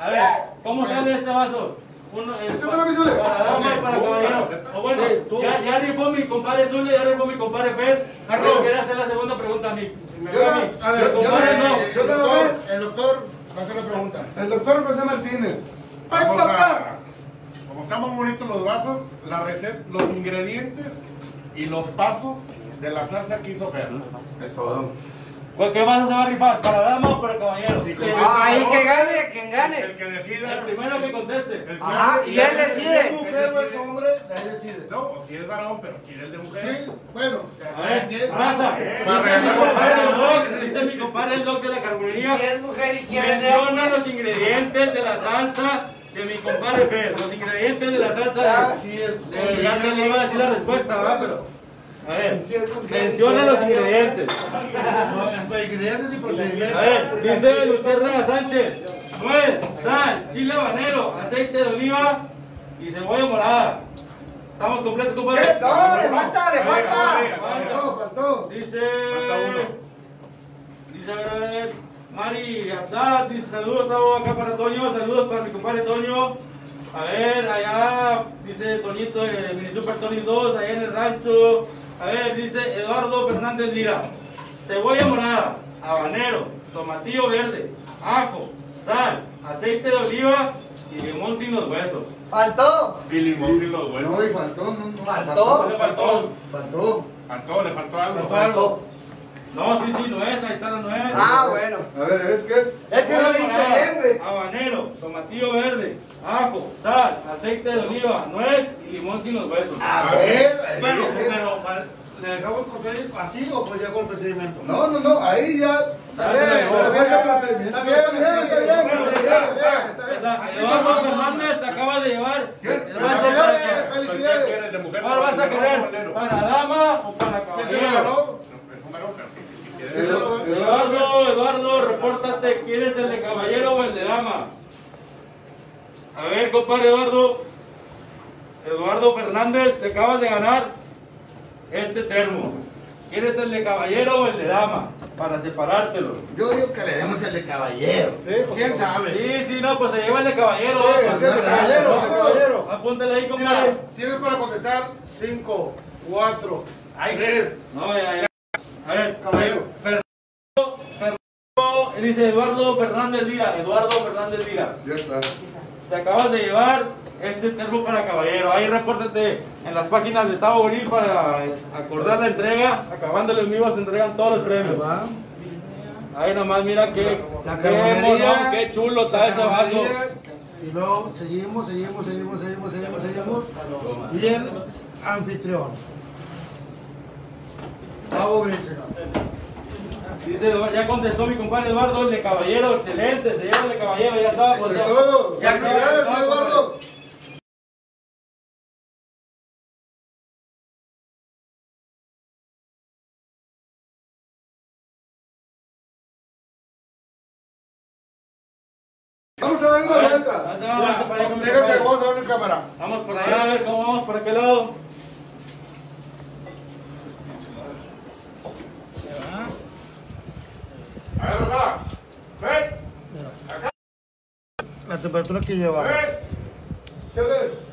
A ver, ¿cómo sale este vaso? Uno, eh, Este para Zule. para dama y para caballero. O bueno, Sí, ya, ya rifó mi compadre Zule, ya rifó mi compadre Fer. Carlos. Quería hacer la segunda pregunta a mí. Me Yo a ver, Mi yo compadre no. yo doctor-. El doctor va a hacer la pregunta. El doctor José Martínez. ¡Ay, Vamos papá! a- Como están muy bonitos los vasos, la receta, los ingredientes y los pasos de la salsa que hizo Fer. Es todo. Pues, ¿Qué vaso se va a rifar? ¿Para dama o para caballero? Ahí que gane, quien El gane. que decida. El primero que conteste. el que- Ajá, y él Si es decide. mujer o es hombre, ahí decide. No, o si es varón, pero quiere el de mujer. Sí, bueno. A ver, raza. Dice mi compadre el doc, dice mi compadre el doc de la carbonería. Si es mujer y quiere el de Menciona los ingredientes de la salsa de mi compadre Fer. Los ingredientes de la salsa de... Así es. de ya que le iba a decir la respuesta, ¿verdad? Pero... A ver, menciona los ingredientes. No, ingredientes y procedimientos. A ver, dice Lucerna Sánchez. Nuez, sal, chile habanero, aceite de oliva y cebolla morada. ¿Estamos completos, compadre? No, le falta, le falta. Faltó, faltó. Dice. Dice, a ver, a ver. Mari Abdad dice: Saludos, estamos acá para Toño. Saludos para mi compadre Toño. A ver, allá dice Toñito de Mini Super Tony 2, allá en el rancho. A ver, dice Eduardo Fernández Lira: Cebolla morada, habanero, tomatillo verde, ajo, sal, aceite de oliva y limón sin los huesos. Faltó. Y limón sin los huesos. No, y faltó, no, no. Faltó. ¿Qué le faltó? Faltó. Faltó, le faltó algo. Faltó. No, sí, sí, nuez, ahí está la nuez. Ah, bueno. A ver, ¿es qué es? Es que no le diste bien, güey. Habanero, tomatillo verde, ajo, sal, aceite de oliva, nuez y limón sin los huesos. A ver, bueno, pero ¿le dejamos contar así o pues llegó el procedimiento? No, no, no, ahí ya. Está bien, está bien, está bien, está bien, está bien, está bien, está bien, está bien. Eduardo Fernández te acaba de llevar. Felicidades, felicidades. ¿Quieres de mujer? ¿Cuál vas a querer? ¿Para dama o para ¿Quién se lo caballero? ganó? Es un varón, pero quieres- Eduardo, Eduardo, repórtate. ¿Quién es el de caballero o el de dama? A ver, compadre Eduardo. Eduardo Fernández, te acabas de ganar este termo. ¿Quién es el de caballero o el de dama? Para separártelo. Yo digo que le demos el de caballero. Sí, pues, ¿quién sabe? Sí, sí, no, pues se lleva el de caballero. Sí, vamos. es el de caballero, el de caballero. Apúntale ahí, Mira, compadre. tienes para contestar 5, 4, 3. No, ya, ya. A ver, Caballero. Fernando, Fernando, dice Eduardo Fernández Lira, Eduardo Fernández Lira. Ya está. Te acabas de llevar este termo para caballero. Ahí repórtate en las páginas de Tavo Grill para acordar la entrega. Acabándole en vivo se entregan todos los premios. Ahí nomás mira qué, La qué molón, qué chulo está ese vaso. Y luego seguimos, seguimos, seguimos, seguimos, seguimos, seguimos. Y el anfitrión. Dice, ya contestó mi compadre Eduardo, el de caballero, excelente, se el de caballero, ya estaba. Eso pues, es ya- todo. ya Eduardo. Vamos a dar una vuelta. Déjate, vamos a ver en cámara. Vamos por allá a ver cómo vamos por aquel lado. A ver, Rosa. Ven, Temperatura que llevamos. Chale.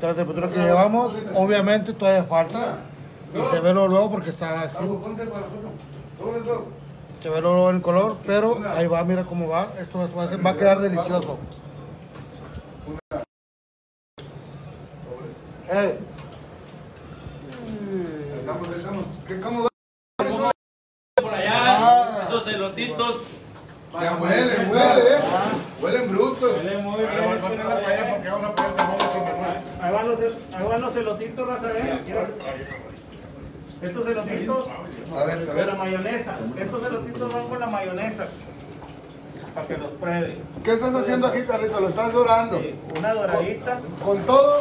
La temperatura que llevamos, obviamente todavía falta. Y se ve luego, luego porque está así. Se ve luego luego el color, pero ahí va, mira cómo va. Esto va, a ser- va a quedar delicioso. Eh, Estamos, estamos. ¿Qué, ¿Cómo va? Por allá, esos celotitos. Ya huele, huele, eh. Huelen brutos. Huele muy bien. Ahora, ponte la para allá porque vamos a poner también aquí, Manuel. Ahí van los, ahí van los elotitos, raza, ¿eh? Estos elotitos A ver, a de la ver. mayonesa. Estos elotitos van con la mayonesa. Para que los pruebe. ¿Qué estás haciendo aquí, Carlito? Lo estás dorando. Sí, Una doradita Con todo.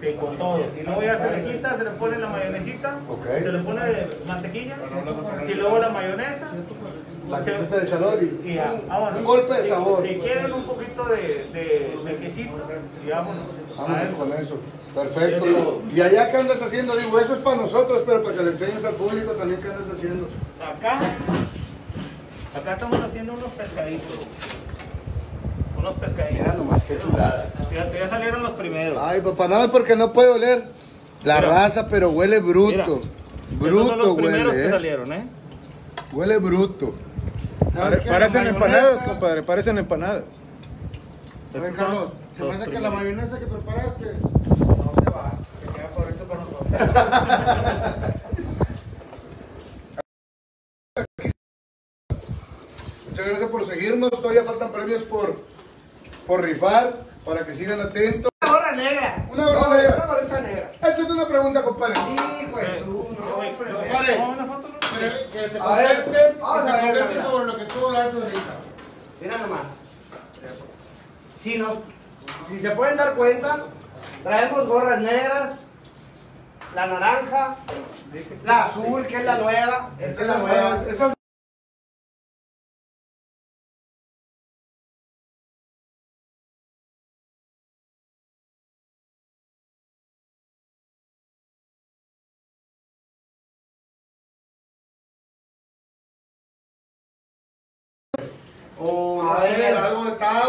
sí, con todo. Y luego ya se le quita, se le pone la mayonesita. Ok. Se le pone mantequilla. Y luego la mayonesa. La que hiciste de chalot y Y ya, vámonos. un golpe de Si- sabor. Si quieren un poquito de, de, de quesito, y vámonos. Vámonos con eso. Perfecto. Y allá, ¿qué andas haciendo? Digo, eso es para nosotros, pero para que le enseñes al público también qué andas haciendo. Acá, acá estamos haciendo unos pescaditos. Unos pescaditos. Mira nomás, qué chulada. Fíjate, ya salieron los primeros. Ay, papá, nada más porque no puede oler la Mira. raza, pero huele bruto. Mira. Estos son Bruto los primeros que huele, ¿eh? salieron, ¿eh? Huele bruto. Parecen empanadas, compadre, parecen empanadas. A ver, Carlos, se me hace que la mayonesa que preparaste no se va. Se queda por esto para nosotros. Muchas gracias por seguirnos. Todavía faltan premios por, por rifar, para que sigan atentos. Una gorra negra. Una gorra No, negra. Una gorrita negra. Échate una pregunta, compadre. Hijo de su. Compadre, que te A ver, contesten, que vamos a te ver, contesten Carla. sobre lo que tú hablaste ahorita. Mira nomás. Si, nos, si se pueden dar cuenta, traemos gorras negras, la naranja, la azul, que es la nueva. Esta es la nueva. Esa-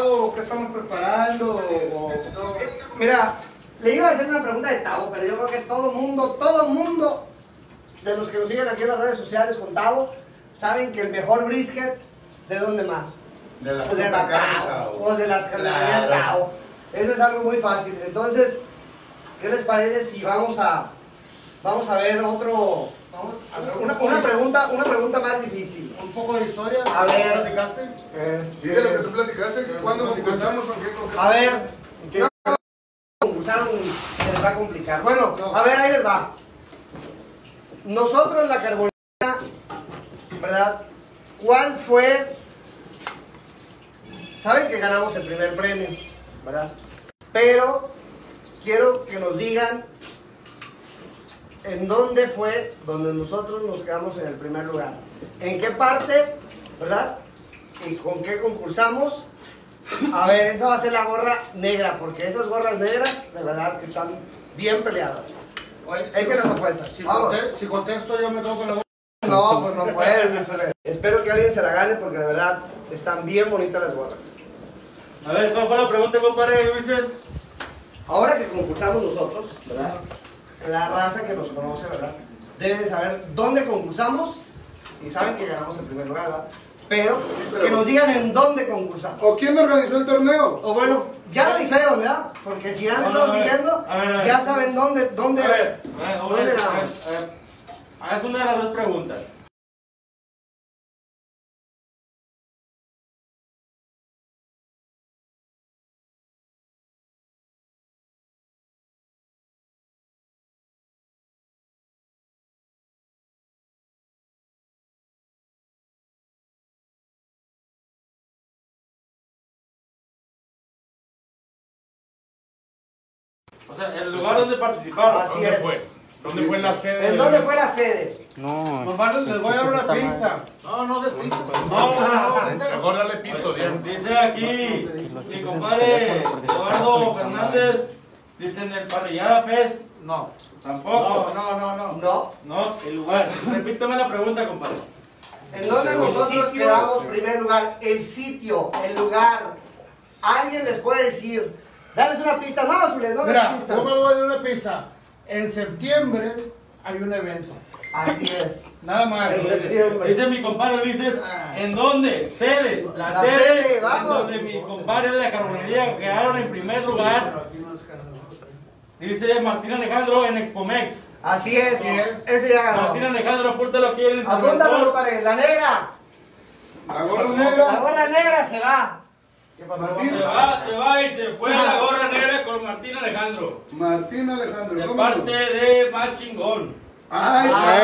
Tavo, ¿qué estamos preparando? O, Mira, le iba a hacer una pregunta de Tavo, pero yo creo que todo mundo, todo mundo de los que nos siguen aquí en las redes sociales con Tavo, saben que el mejor brisket ¿de dónde más? De la Pues de la Tao, o de las carnicerías. Tao. Eso es algo muy fácil. Entonces, ¿qué les parece si vamos a, vamos a ver otro, una, una pregunta, una pregunta más difícil? Un poco de historia. A ver. ¿Platicaste? Sí, de lo que tú platicaste, que cuando concursamos, ¿con qué? con qué? A ver, no, concursaron, se les va a complicar. Bueno, a ver, ahí les va. Nosotros la carbonera, ¿verdad? ¿Cuál fue? Saben que ganamos el primer premio, ¿verdad? Pero quiero que nos digan en dónde fue donde nosotros nos quedamos en el primer lugar. ¿En qué parte, verdad? ¿Y con qué concursamos? A ver, esa va a ser la gorra negra, porque esas gorras negras, de verdad, que están bien peleadas. Oye, Echen las apuestas. Si, Vamos. conte- si contesto, yo me quedo con la voz. No, pues no le- Espero que alguien se la gane, porque de verdad están bien bonitas las gorras. A ver, ¿cuál fue la pregunta, compadre Ulises? Ahora que concursamos nosotros, ¿verdad? La raza que nos conoce, ¿verdad? Debe de saber dónde concursamos y saben que ganamos el primer lugar, ¿verdad? Pero que nos digan en dónde concursamos. ¿O quién organizó el torneo? O bueno, ya lo dijeron, ¿verdad? Porque si han estado no, a ver, siguiendo, a ver, a ver. ya saben dónde, dónde, A ver, a ver, a ver, a a participaron. Así ¿Dónde es. fue? ¿Dónde fue la sede? ¿En dónde fue la sede? Nomás les voy a dar una pista. No, no despistas. No, no, no. Mejor dale pisto, Diego. Dice aquí mi compadre Eduardo Fernández, dice en el Parrillada Fest. No. Tampoco. No, no, no, no. No. No, el lugar. Repítame la pregunta, compadre. ¿En dónde nosotros quedamos primer lugar? El sitio, el lugar. Alguien les puede decir, dales una pista. No, Zules, no des Mira, pistas. yo me voy a dar una pista. En septiembre hay un evento. Así es. Nada más. En septiembre. Dice mi compadre Ulises, ¿en dónde? Sede. La, La sede, sede, en vamos. donde mi compadre de la carbonería quedaron en primer lugar. Dice Martín Alejandro en Expomex. Así es. Así es. Ese ya ganó. Martín Alejandro, apúntalo aquí en el Apúntalo, compadre. La negra. La gorra La negra. gorra negra se va. ¿Qué pasó? Martín. Se va, se va y se fue la gorra negra con Martín Alejandro. Martín Alejandro. De ¿cómo parte de Más Chingón. Ay, Ay,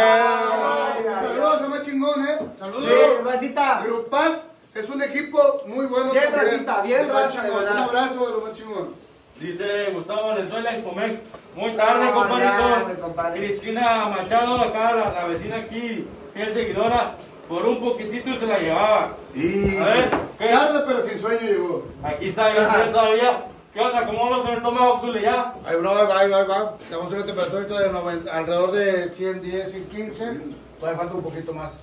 ay, Saludos a más chingón, eh. Saludos. Bien, racita. Grupaz es un equipo muy bueno. Bien, también. racita, bien, De más raza, de chingón. Un abrazo de lo más chingón. Dice Gustavo Valenzuela, Expomex. Muy tarde, No, compadrito. ya, mi compadre. Cristina Machado, acá la, la vecina aquí, fiel seguidora, por un poquitito se la llevaba. Y A ver, ¿qué? tarde pero sin sueño llegó. Aquí está bien todavía. ¿Qué onda? ¿Cómo vamos con el estómago, Zule, ya? Ahí, bro, ahí va, ahí va, ahí va. Estamos en una temperatura de 90 alrededor de 110, 115. Todavía falta un poquito más.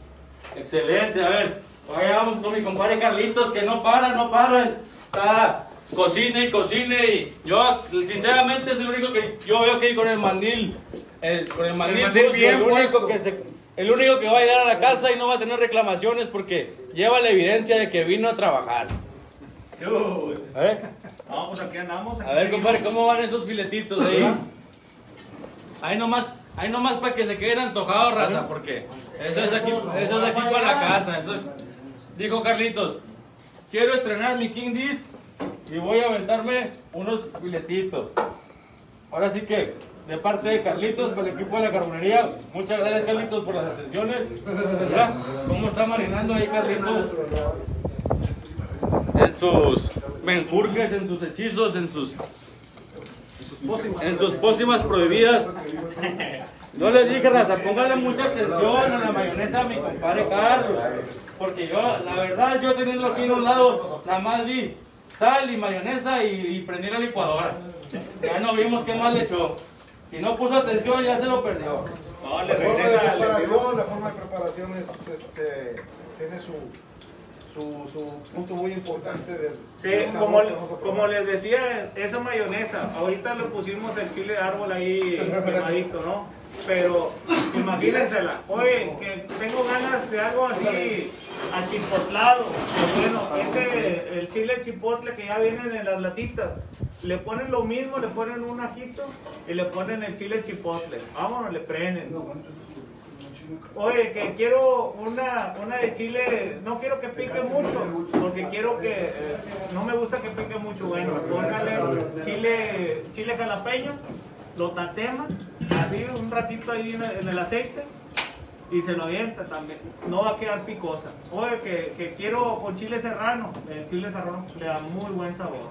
Excelente, a ver. Vaya, vamos con mi compadre Carlitos, que no para, no para. Está cocine y cocine y yo, sinceramente, es el único que yo veo que hay con el mandil. el- con el mandil, mandil sucio, bien el único puesto. que se, el único que va a llegar a la casa y no va a tener reclamaciones porque lleva la evidencia de que vino a trabajar. ¿Eh? No, pues aquí andamos. aquí A ver, compadre, ¿cómo van esos filetitos ahí? Ahí nomás, ahí nomás para que se queden antojados, raza, porque eso es aquí, eso es aquí para la casa. eso es- dijo Carlitos, quiero estrenar mi King Disc y voy a aventarme unos filetitos. Ahora sí que, de parte de Carlitos, para el equipo de la carbonería, muchas gracias Carlitos por las atenciones. ¿Cómo está marinando ahí Carlitos? En sus menjurjes, en sus hechizos, en sus en sus pócimas prohibidas. Yo les dije, raza, póngale mucha atención a la mayonesa a mi compadre Carlos. Porque yo, la verdad, yo teniendo aquí en un lado, nada más vi sal y mayonesa y, y prendí la licuadora. Ya no vimos qué más le echó. Si no puso atención, ya se lo perdió. No, le La forma de preparación, la forma de preparación es, este, tiene su, su, su punto muy importante del, Sí, como, como les decía, esa mayonesa, ahorita le pusimos el chile de árbol ahí quemadito, ¿no? Pero imagínensela, oye, que tengo ganas de algo así achimpotlado. Bueno, ese, el chile chipotle que ya vienen en las latitas, le ponen lo mismo, le ponen un ajito y le ponen el chile chipotle. Vámonos, le prenden. Oye, que quiero una, una de chile, no quiero que pique mucho, porque quiero que, eh, no me gusta que pique mucho, bueno, póngale chile, chile jalapeño, lo tateman, así un ratito ahí en el, en el aceite, y se lo avienta también, no va a quedar picosa. Oye, que, que quiero con chile serrano, el chile serrano le da muy buen sabor.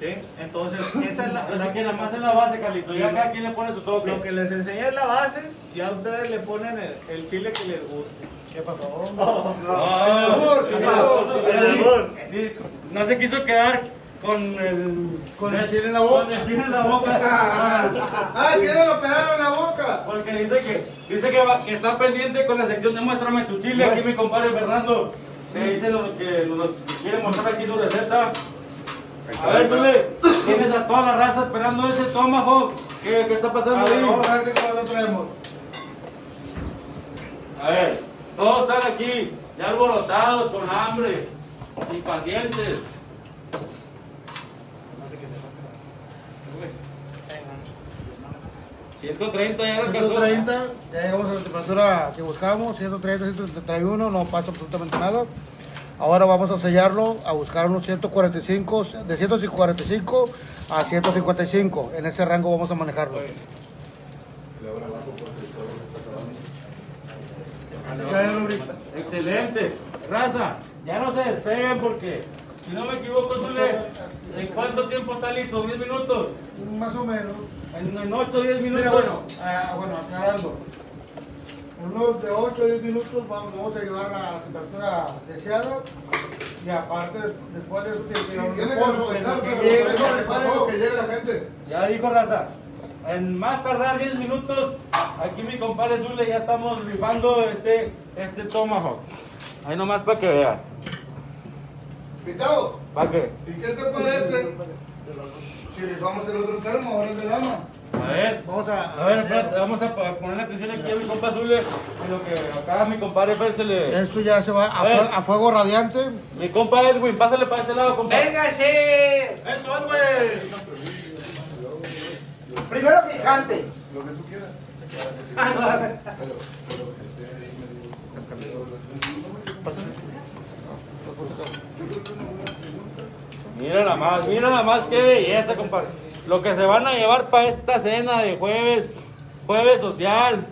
¿sí? Entonces, esa es la, Así la que nada más es la base, Carlito. Ya cada quien le pone su toque. lo que les enseñé es la base, ya ustedes le ponen el, el chile que les guste. ¿Qué pasó? Ah, albur, sin el albur. Sí, No se quiso quedar con el... Con el chile en la boca. Con el chile en la boca. ¡Ah, tiene lo pegaron en la boca! Porque dice que, dice que, va- que está pendiente con la sección de muéstrame tu chile. Aquí mi compadre Fernando te dice lo que nos quiere mostrar aquí su receta. A ver, Zule, tienes a toda la raza esperando ese tomahawk. ¿Qué, qué está A pasando ver, ahí? vamos a ver qué color traemos. A ver, todos están aquí, ya alborotados, con hambre, impacientes. ¿130 ya alcanzó? 130, ya llegamos a la temperatura que buscamos, 130, 131, no pasa absolutamente nada. Ahora vamos a sellarlo, a buscar unos 145, de 145 a 155. En ese rango vamos a manejarlo. Excelente. Raza, ya no se despeguen porque, si no me equivoco, ¿en cuánto tiempo está listo? ¿10 minutos? Más o menos. En, en 8 o 10 minutos. Mira, bueno, ah, bueno, aclarando. En unos de 8 a 10 minutos vamos, vamos a llevar la temperatura deseada. Y aparte, después de eso, tiene a que llegue la gente. Ya dijo Raza. En más tardar 10 minutos, aquí mi compadre Zule ya estamos rifando este, este tomahawk. Ahí nomás para que vean. Pitao, ¿Para qué? ¿y qué te parece si rifamos el otro termo, ahora el de lama? A ver. Vamos a, A ver, espérate, vamos a poner la atención aquí a mi compa Zule. En lo que acá a mi compadre Fer se le. Esto ya se va a, A ver. fue- a fuego radiante. Mi compa Edwin, pásale para este lado, compa. ¡Véngase! Eso es, güey. Primero picante. Lo que tú quieras. Mira nada más, mira nada más qué belleza, compadre. Lo que se van a llevar para esta cena de jueves, jueves social.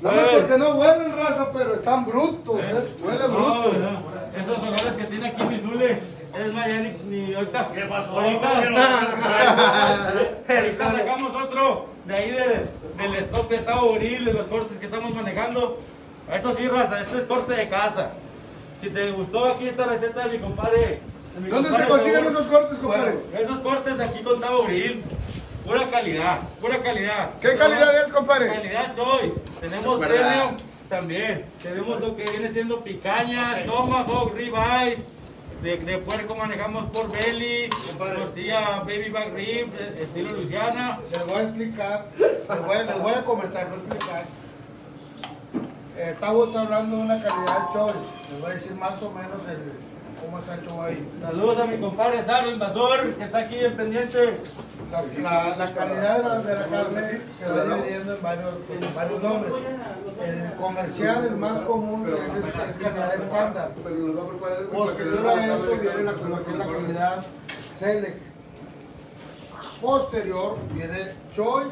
No me porque no huelen raza, pero están brutos, ¿eh? Huelen No, brutos. no, Esos olores que tiene aquí mi Zule, es más, ya ni, ni ahorita. ¿Qué pasó? Ahorita, ahorita sacamos otro de ahí de- del stock de Tavo Buril, de los cortes que estamos manejando. Eso sí, raza, este es corte de casa. Si te gustó aquí esta receta de mi compadre. ¿Dónde se consiguen esos cortes, compadre? Esos cortes aquí con Tavo Buril. Pura calidad, pura calidad. ¿Qué calidad es, compadre? Calidad Choice. Tenemos premium también. Tenemos lo que viene siendo picaña, tomahawk, ribeyes. De, de puerco manejamos por belly, tortilla baby back rib, eh, estilo Luisiana. Les voy a explicar, les voy a, les voy a comentar, no explicar. Eh, Tavo está hablando de una calidad choy. Les voy a decir más o menos el, cómo está ahí. Saludos a mi compadre Saro Invasor, que está aquí en pendiente. La, la- la calidad de la, de la carne se va dividiendo en varios, en varios nombres. El comercial, el más común, es, es calidad estándar. Posterior a eso viene la, es calidad Select. Posterior viene Choice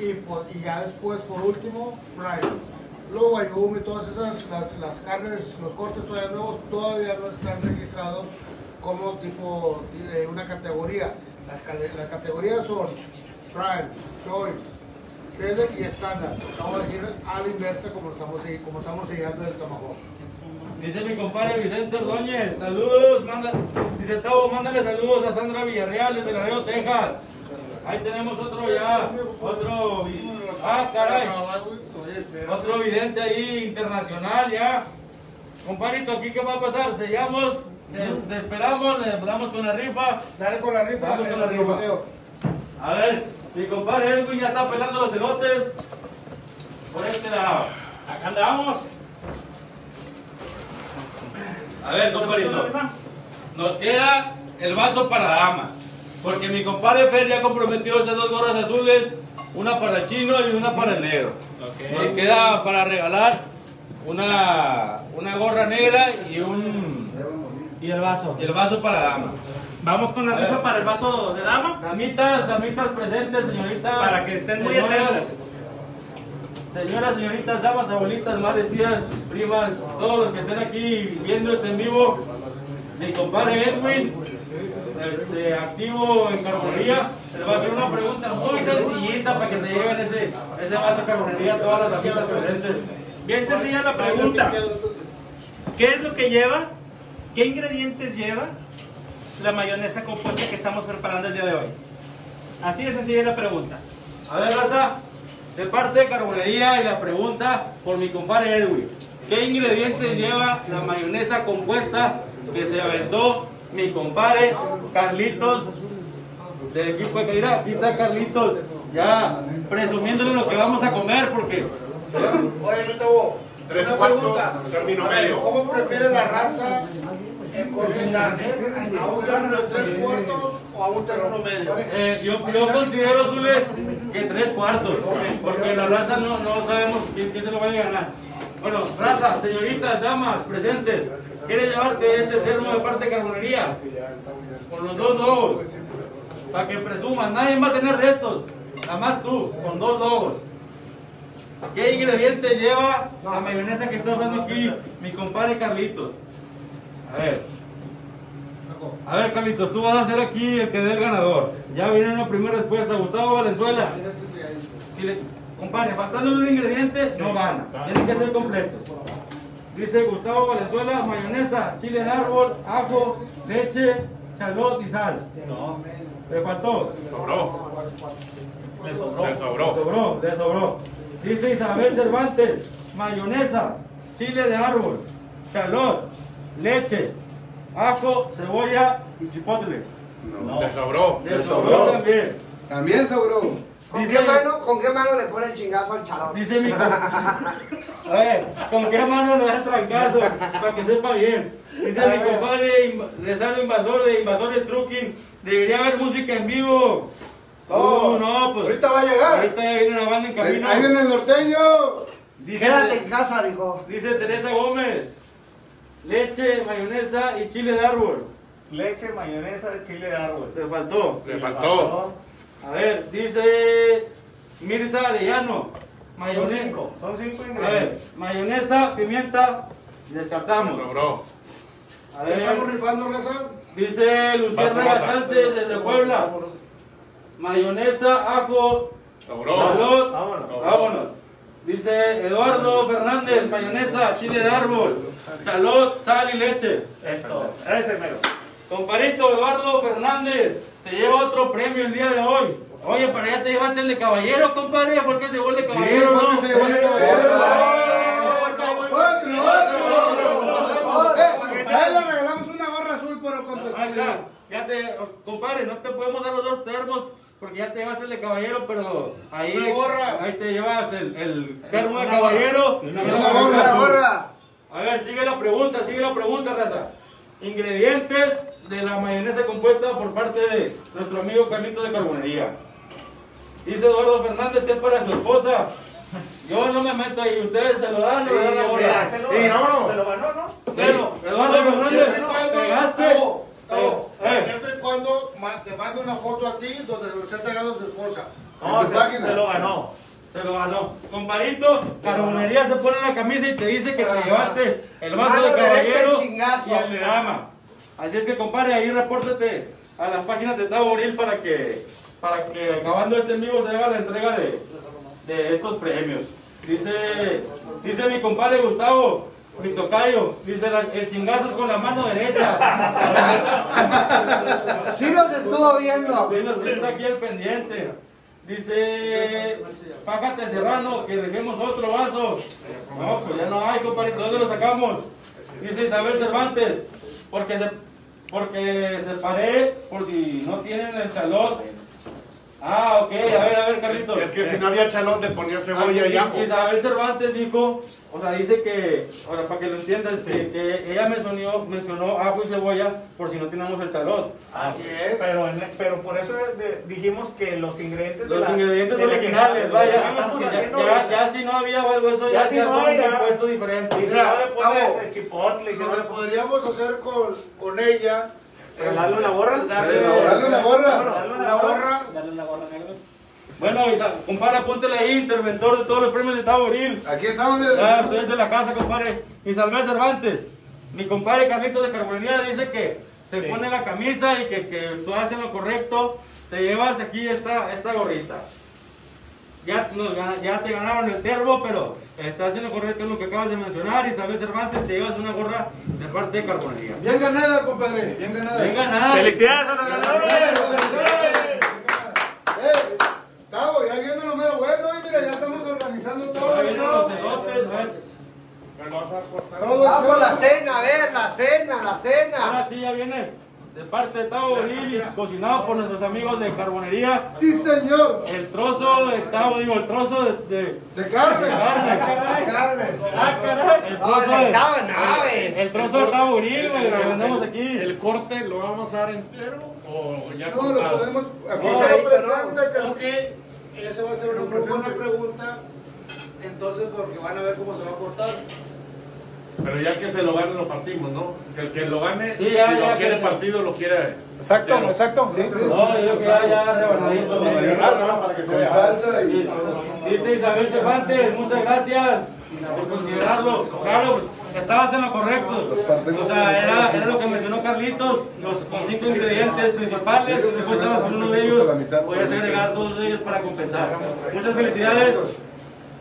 y, por- y ya después, por último, Prime. Luego Ayum y todas esas, las, las carnes, los cortes todavía nuevos, todavía no están registrados como tipo, eh, una categoría. Las, las categorías son Prime, Choice, Select y Standard. Vamos a decir a la inversa como estamos, como estamos siguiendo el Tomahawk. Dice mi compadre Vicente Ordóñez, saludos, manda, dice Tavo, mándale saludos a Sandra Villarreal desde Laredo, Texas. Ahí tenemos otro ya, otro, ah caray, otro vidente ahí internacional ya. Compadrito, ¿aquí qué va a pasar? Sellamos, te, te esperamos, le damos con la rifa. Dale con la rifa. Vamos con la rifa. A ver, mi compadre Edwin ya está pelando los elotes. Por este lado. Acá andamos. A ver, compadrito. Nos queda el vaso para dama. Porque mi compadre Fer ya comprometió esas dos gorras azules, una para el chino y una para el negro. Nos queda para regalar una, una gorra negra y un Y el vaso. y el vaso para dama. Vamos con la rifa para el vaso de dama. Damitas, damitas presentes, señorita. Para que estén muy atentas. Señoras, señoritas, damas, abuelitas, madres, tías, primas, todos los que estén aquí viendo este en vivo, mi compadre Edwin, este, activo en carbonería, le va a hacer una pregunta muy sencillita para que se lleven ese, ese vaso de carbonería todas las damitas presentes. Bien sencilla la pregunta. ¿Qué es lo que lleva? ¿Qué ingredientes lleva la mayonesa compuesta que estamos preparando el día de hoy? Así de sencilla la pregunta. A ver, raza, de parte de carbonería y la pregunta por mi compadre Edwin. ¿Qué ingredientes lleva la mayonesa compuesta que se aventó mi compadre Carlitos del equipo de Caira? Aquí está Carlitos, ya presumiéndole lo que vamos a comer porque Oye, Gustavo, Tres una cuartos, pregunta. término medio. ¿Cómo prefiere la raza en corte carne? ¿A un término de tres cuartos o a un término medio? eh, yo, yo considero, Zule, que tres cuartos, porque la raza no, no sabemos quién, quién se lo vaya a ganar. Bueno, raza, señoritas, damas, presentes, ¿quiere llevarte ese termo de parte de carbonería? Con los dos logos, para que presuman, nadie va a tener de estos, nada más tú, con dos logos. ¿Qué ingredientes lleva la mayonesa que está usando aquí mi compadre Carlitos? A ver. A ver, Carlitos, tú vas a ser aquí el que dé el ganador. Ya viene una primera respuesta. Gustavo Valenzuela. Si le, compadre, faltándole un ingrediente, no gana. Tiene que ser completo. Dice Gustavo Valenzuela, mayonesa, chile de árbol, ajo, leche, chalot y sal. No, ¿Le faltó? Sobró. le sobró. Le Le sobró. sobró, le sobró. Dice Isabel Cervantes, mayonesa, chile de árbol, chalot, leche, ajo, cebolla y chipotle. No. Le sobró. Le Le sobró sobró. también. También sobró. ¿Con Dice- qué, mano, ¿Con qué mano le pone el chingazo al chalón? Dice mi A ver, ¿con qué mano le da el trancazo? Para que sepa bien. Dice mi compadre Inv- Rezano Invasor de Invasores Trucking. Debería haber música en vivo. Oh, Uh, no, pues. ahorita va a llegar. Ahorita ya viene una banda en Ahí, camino. ahí viene el norteño. Dice, Quédate en casa, dijo. dice Teresa Gómez. Leche, mayonesa y chile de árbol. Leche, mayonesa, chile de árbol. Te faltó. Le faltó. A ver, dice Mirza Arellano. Son Mayonesa. cinco. Son cinco A ver, mayonesa, pimienta, descartamos. sobró. A ¿Qué estamos ver, rifando, raza? dice Luciana. Sánchez desde Puebla. Mayonesa, ajo, Sobró. salud, Vámonos. vámonos. Dice Eduardo Fernández, mayonesa, chile de árbol, chalot, sal y leche. Esto. Ese mero. Comparito Eduardo Fernández, se lleva otro premio el día de hoy. Oye, pero ya te llevaste el de caballero, compadre, ¿por qué se de Sí, caballero? fue no? que se llevó el caballero. Otro, ¡Otro! Eh, A él le regalamos una gorra azul por Ahí contestar. está. Ya te, compadre, no te podemos dar los dos termos porque ya te llevaste el de caballero, pero ahí, ahí te llevas el, el termo de caballero. Una gorra. A ver, sigue la pregunta, sigue la pregunta, raza. Ingredientes de la mayonesa compuesta por parte de nuestro amigo Carlito de Carbonería. Dice Eduardo Fernández que es para su esposa. Yo no me meto ahí, ustedes se lo dan o le dan la lo Sí, vámonos. Se lo ganó, ¿no? Pero, Eduardo pero Fernández, siempre y cuando, pegaste. Eh. siempre y cuando te mande una foto a ti donde se está entregando su esposa. No, En tu se, página. se lo ganó. Se lo ganó. Comparito, Carbonería se pone la camisa y te dice que te llevaste el vaso de caballero y el de dama. Así es que, compadre, ahí repórtate a las páginas de Tavo Boril para que, para que acabando este en vivo se haga la entrega de, de estos premios. Dice, dice mi compadre Gustavo, mi tocayo, dice la- el chingazo es con la mano derecha. Sí los estuvo viendo. Sí, nos está aquí el pendiente. Dice, págate Serrano, que dejemos otro vaso. No, pues ya no hay, compadrito. ¿Dónde lo sacamos? Dice Isabel Cervantes, porque se, porque separé por si no tienen el chalot. Ah, ok, a ver, a ver, Carlitos. Es que si no había chalot le ponía cebolla y ajo. Isabel Cervantes dijo, o sea, dice que, ahora para que lo entiendas, que, que ella mencionó, mencionó ajo y cebolla por si no tenemos el chalot. Así es. Pero, en- pero por eso de- dijimos que los ingredientes. de Los la- ingredientes de la originales, que- vaya, ya, ya, si no había o algo eso, Ya ya, si ya no, son impuestos diferentes. Y si no le pones chipotle Lo que podríamos hacer con, con ella es ¿Darle una gorra? Darle, Darle una gorra. Darle una gorra. Dale la gorra. Bueno, compadre, apúntele ahí, interventor de todos los premios de Taboril. Aquí estamos, Ah, mira. estoy de la casa, compadre. Isabel Cervantes. Mi compadre Carlitos de Carbonería dice que se Sí. pone la camisa y que, que tú haces lo correcto. Te llevas aquí esta, esta gorrita. Ya, ya te ganaron el termo, pero estás haciendo correcto lo que acabas de mencionar. Isabel Cervantes, te llevas una gorra de parte de Carbonería. Bien ganada, compadre. Bien ganada. Venga, nada. ¡Felicidades a los ganadores! Tavo, ya viene lo mero bueno, y mira, ya estamos organizando todo el show. los cerotes, a ver. Me lo vas a cortar. Todo el Vamos show. la cena, a ver, la cena, la cena. Ahora sí ya viene de parte de Tavo y cocinado por nuestros amigos de Carbonería. Sí, señor. El trozo de Tavo, digo, el trozo de, de, De carne. de carne, caray. Carne. Ah, caray. El No, trozo le de, estaba nave. el trozo de Tavo güey, que vendemos aquí. ¿El corte lo vamos a dar entero o ya No, lo podemos. Aquí No, pero- Ok, esa va a ser una muy buena pregunta. Entonces, porque van a ver cómo se va a cortar. Pero ya que se lo gane lo partimos, ¿no? El que lo gane, Sí, ya, si ya, lo quiere partido, lo quiere. Exacto, entero. exacto, sí. No, yo creo que ya, ya rebanadito. para que se vea. salsa y Sí. todo. Dice Isabel Cervantes, muchas gracias por considerarlo. Claro, pues, estabas en lo correcto. O sea, era, era lo que mencionó Carlitos, los con cinco ingredientes principales, después con uno de ellos, voy a agregar dos de ellos para compensar. Muchas felicidades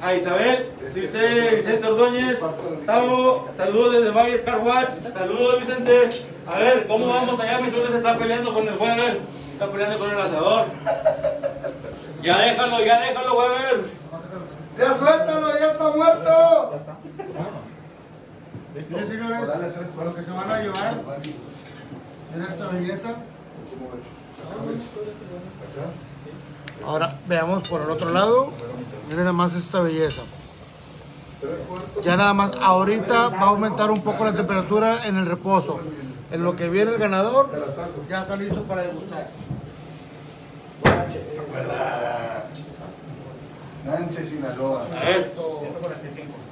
a Isabel, dice Vicente Ordóñez, Tavo, saludos desde Valles Car Wash, saludos Vicente. A ver, ¿cómo vamos allá? Mi suegro se está peleando con el Weber, está peleando con el asador. Ya déjalo, ya déjalo, Weber. Ya suéltalo, ya está muerto. Sí, señores, para lo que se van a llevar. Mira esta belleza. Ahora veamos por el otro lado. Miren nada más esta belleza. Ya nada más, ahorita va a aumentar un poco la temperatura en el reposo. En lo que viene el ganador, ya está listo para degustar. Nanche, Sinaloa. A ver,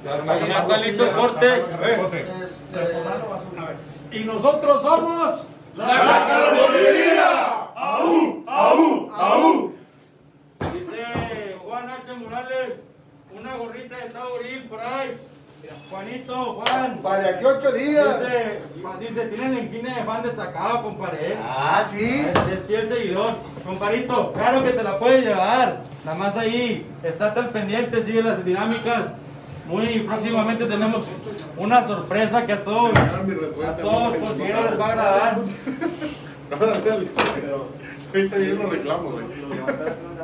ya está listo el corte. Este, Y nosotros somos. Dice Juan H. Morales, una gorrita de Tauril por ahí. Juanito, Juan. Para aquí ocho días. Dice, dice, tienen la insignia de fan destacado, compadre. ¿eh? Ah, sí. Es, es fiel seguidor. Comparito, claro que te la puedes llevar. Nada más ahí, estate al pendiente, sigue las dinámicas. Muy próximamente tenemos una sorpresa que a todos, a todos considero les va a agradar. Ahorita ya lo reclamo, güey.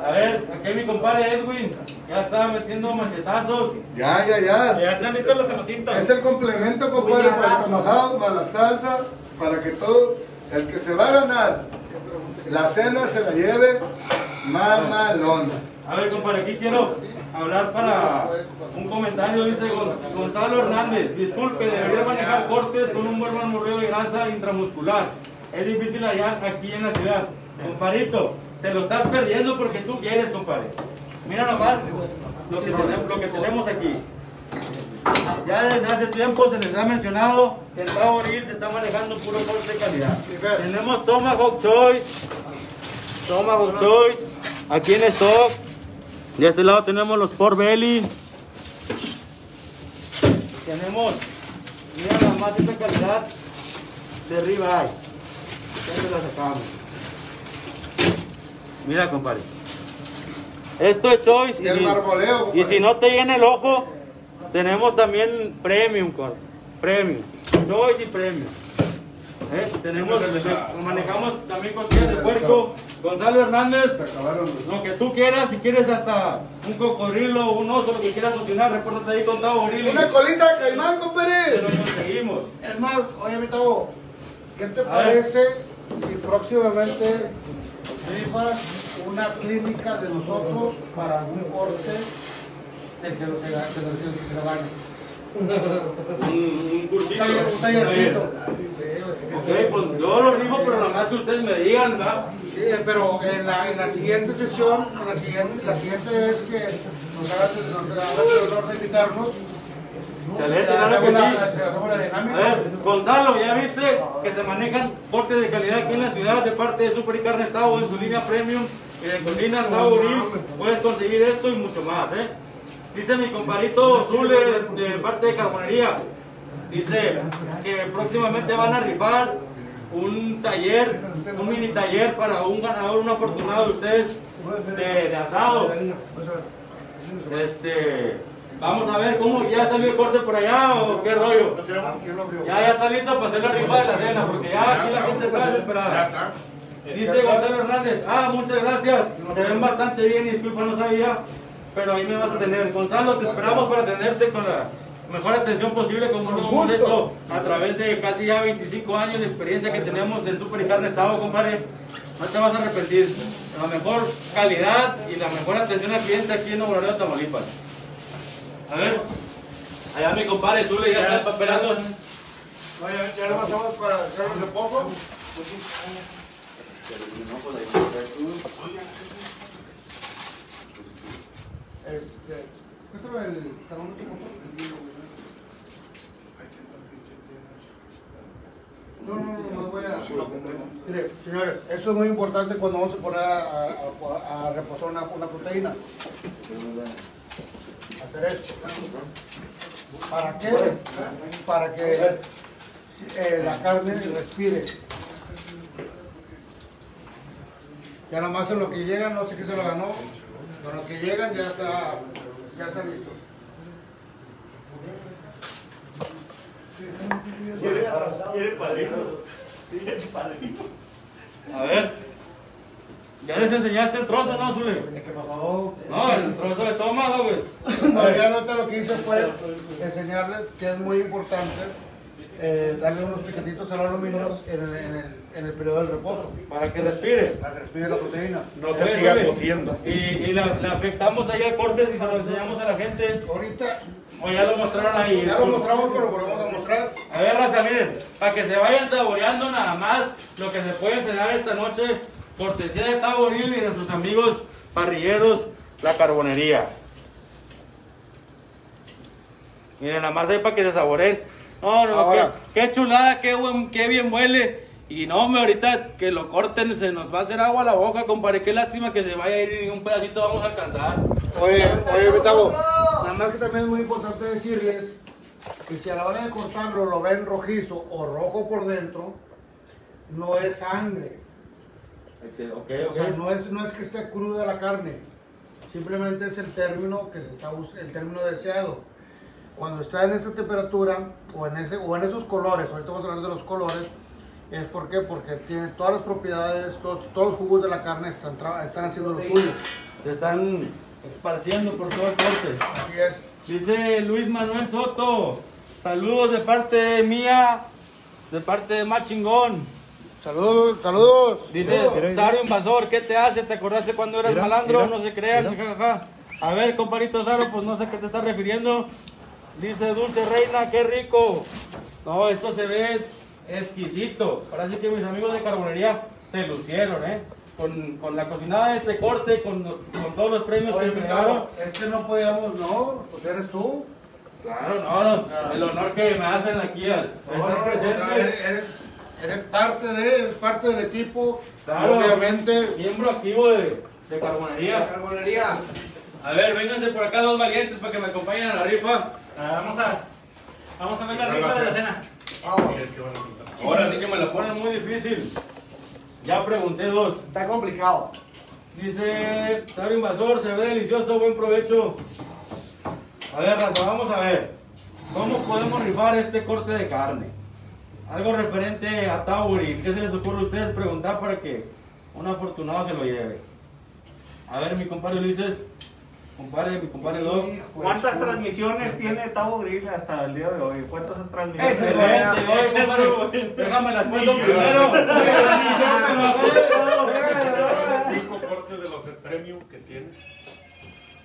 A ver, aquí mi compadre Edwin ya está metiendo machetazos. Ya, ya, ya. Ya están listos los celotitos. Es el complemento, compadre, para el tomahawk, para la salsa, para que todo, el que se va a ganar la cena se la lleve mamalón. A ver, compadre, aquí quiero hablar para un comentario. Dice Gon- Gonzalo Hernández. Disculpe, debería manejar cortes con un buen murmureo de grasa intramuscular. Es difícil hallar aquí en la ciudad. Comparito, te lo estás perdiendo porque tú quieres, compadre. Mira nomás lo que tenemos, aquí. Ya desde hace tiempo se les ha mencionado que el pavo grill se está manejando puro corte de calidad. Tenemos Tomahawk Choice, Tomahawk Choice, aquí en stock. De este lado tenemos los Port Belly. Tenemos, mira nada más esta calidad de ribeye. ¿Dónde la sacamos? Mira, compadre. Esto es Choice. Y el si- marmoleo, y si no te llena el ojo, tenemos también Premium, compadre. Premium. Choice y Premium. ¿eh? Tenemos, manejamos también costillas de puerco. Gonzalo Hernández, lo que tú quieras, si quieres hasta un cocodrilo, un oso, lo que quieras cocinar, repórtate ahí con Tavo Borili. Una colita de caimán, Te compadre. lo conseguimos. Es más, oye, mi Tavo, ¿qué te A ver. parece si próximamente rifas una clínica de nosotros para algún corte de que lo que, que se bañe? Un, cursito. un tallercito. Ok, pues yo lo rifo, pero nada más que ustedes me digan, ¿verdad? Sí, pero en la, en la siguiente sesión, en la siguiente, la siguiente vez que nos hagas el honor de invitarnos, Ya claro que sí. A ver, Gonzalo, ya viste que se manejan cortes de calidad aquí en la ciudad de parte de Super y Carne Estado en su línea premium y de Colinas Tavo Uriel. Puedes conseguir esto y mucho más, ¿eh? Dice mi compadrito Zule de parte de Carbonería. Dice que próximamente van a rifar un taller, un mini taller para un ganador, un afortunado de ustedes de, de asado. Este, vamos a ver cómo ya salió el corte por allá o qué rollo. Ya, ya está listo para hacer la rifa de la cena, porque ya aquí la gente está desesperada. Dice Gonzalo Hernández, ah, muchas gracias, se ven bastante bien, disculpa, no sabía, pero ahí me vas a tener. Gonzalo, te esperamos para atenderte con la mejor atención posible, como lo hemos hecho a través de casi ya 25 años de experiencia que tenemos en Super y Carne Estado, compadre. No te vas a arrepentir. La mejor calidad y la mejor atención al cliente aquí en Nuevo Laredo, Tamaulipas. A ver, allá mi compadre, tú le ya estás esperando. Oye, ya lo pasamos para hacer el reposo. Este, cuéntame el talón de No, no, no, no voy a. Mire, señores, eso es muy importante cuando vamos a poner a, a- a- a reposar una, una proteína. Hacer esto. ¿Para qué? Para que eh, la carne respire. Ya nomás en lo que llegan, no sé qué se lo ganó, con lo que llegan ya está, ya está listo. A ver, ya les enseñaste el trozo, ¿no, Zule? Es que. No, el trozo de toma, güey. No, ya nota lo que hice fue enseñarles que es muy importante eh, darle unos picatitos al aluminio en el, en, el, en el periodo del reposo, Para que respire. para que respire la proteína. No se siga Zule, cociendo. Y, y la, la afectamos ahí al corte y se lo enseñamos a la gente. Ahorita O ya lo mostraron ahí. ya lo mostramos, pero lo volvemos a mostrar. A ver, raza, miren, para que se vayan saboreando nada más lo que se puede cenar esta noche, cortesía de Taboril y de sus amigos parrilleros, la carbonería. Miren, nada más ahí para que se saboreen. No, no, Ahora. qué, qué chulada, qué, buen, qué bien huele. Y no, hombre, ahorita que lo corten se nos va a hacer agua a la boca, compadre. Qué lástima que se vaya a ir y ni un pedacito vamos a alcanzar. Oye, oye, Gustavo, nada más que también es muy importante decirles que si a la hora de cortarlo lo ven rojizo o rojo por dentro, no es sangre. Ok, O sea, no es, no es que esté cruda la carne, simplemente es el término que se está el término deseado. Cuando está en esa temperatura o en ese o en esos colores, ahorita vamos a hablar de los colores, es por qué? porque tiene todas las propiedades, todos, todos los jugos de la carne están, están haciendo lo suyo. Se están esparciendo por el corte. Así es. Dice Luis Manuel Soto, saludos de parte mía, de parte de Machingón. Saludos, saludos. Dice Saro Invasor, ¿qué te hace? ¿Te acordaste cuando eras malandro? no se crean. A ver, comparito Saro, pues no sé a qué te estás refiriendo. Dice Dulce Reina, qué rico. No, esto se ve exquisito. Ahora sí que mis amigos de carbonería se lucieron, ¿eh? Con, con la cocinada de este corte, con, los- con todos los premios Oye, que mi entregaron. Gustavo, es que no podíamos, no, pues eres tú. Claro, no, no, el honor que me hacen aquí al No, estar no, presente. eres, eres, parte de, eres parte del equipo. Claro. Obviamente, Miembro activo de, de carbonería. Carbonería. A ver, vénganse por acá dos valientes para que me acompañen a la rifa. Ah, vamos a vamos a ver la rifa de la cena. Vamos. Ahora sí que me la ponen muy difícil. Ya pregunté dos. Está complicado. Dice, Saro Invasor, se ve delicioso, buen provecho. A ver, Rafa, vamos a ver. ¿Cómo podemos rifar este corte de carne? Algo referente a Tauri. ¿Qué se les ocurre a ustedes preguntar para que un afortunado se lo lleve? A ver, mi compadre Ulises, compadre, mi compadre Doc. ¿Cuántas transmisiones tiene Tavo Grill hasta el día de hoy? ¿Cuántas transmisiones? Excelente, oye, compadre, déjame las cuento primero. Cinco cortes de los premium que tiene.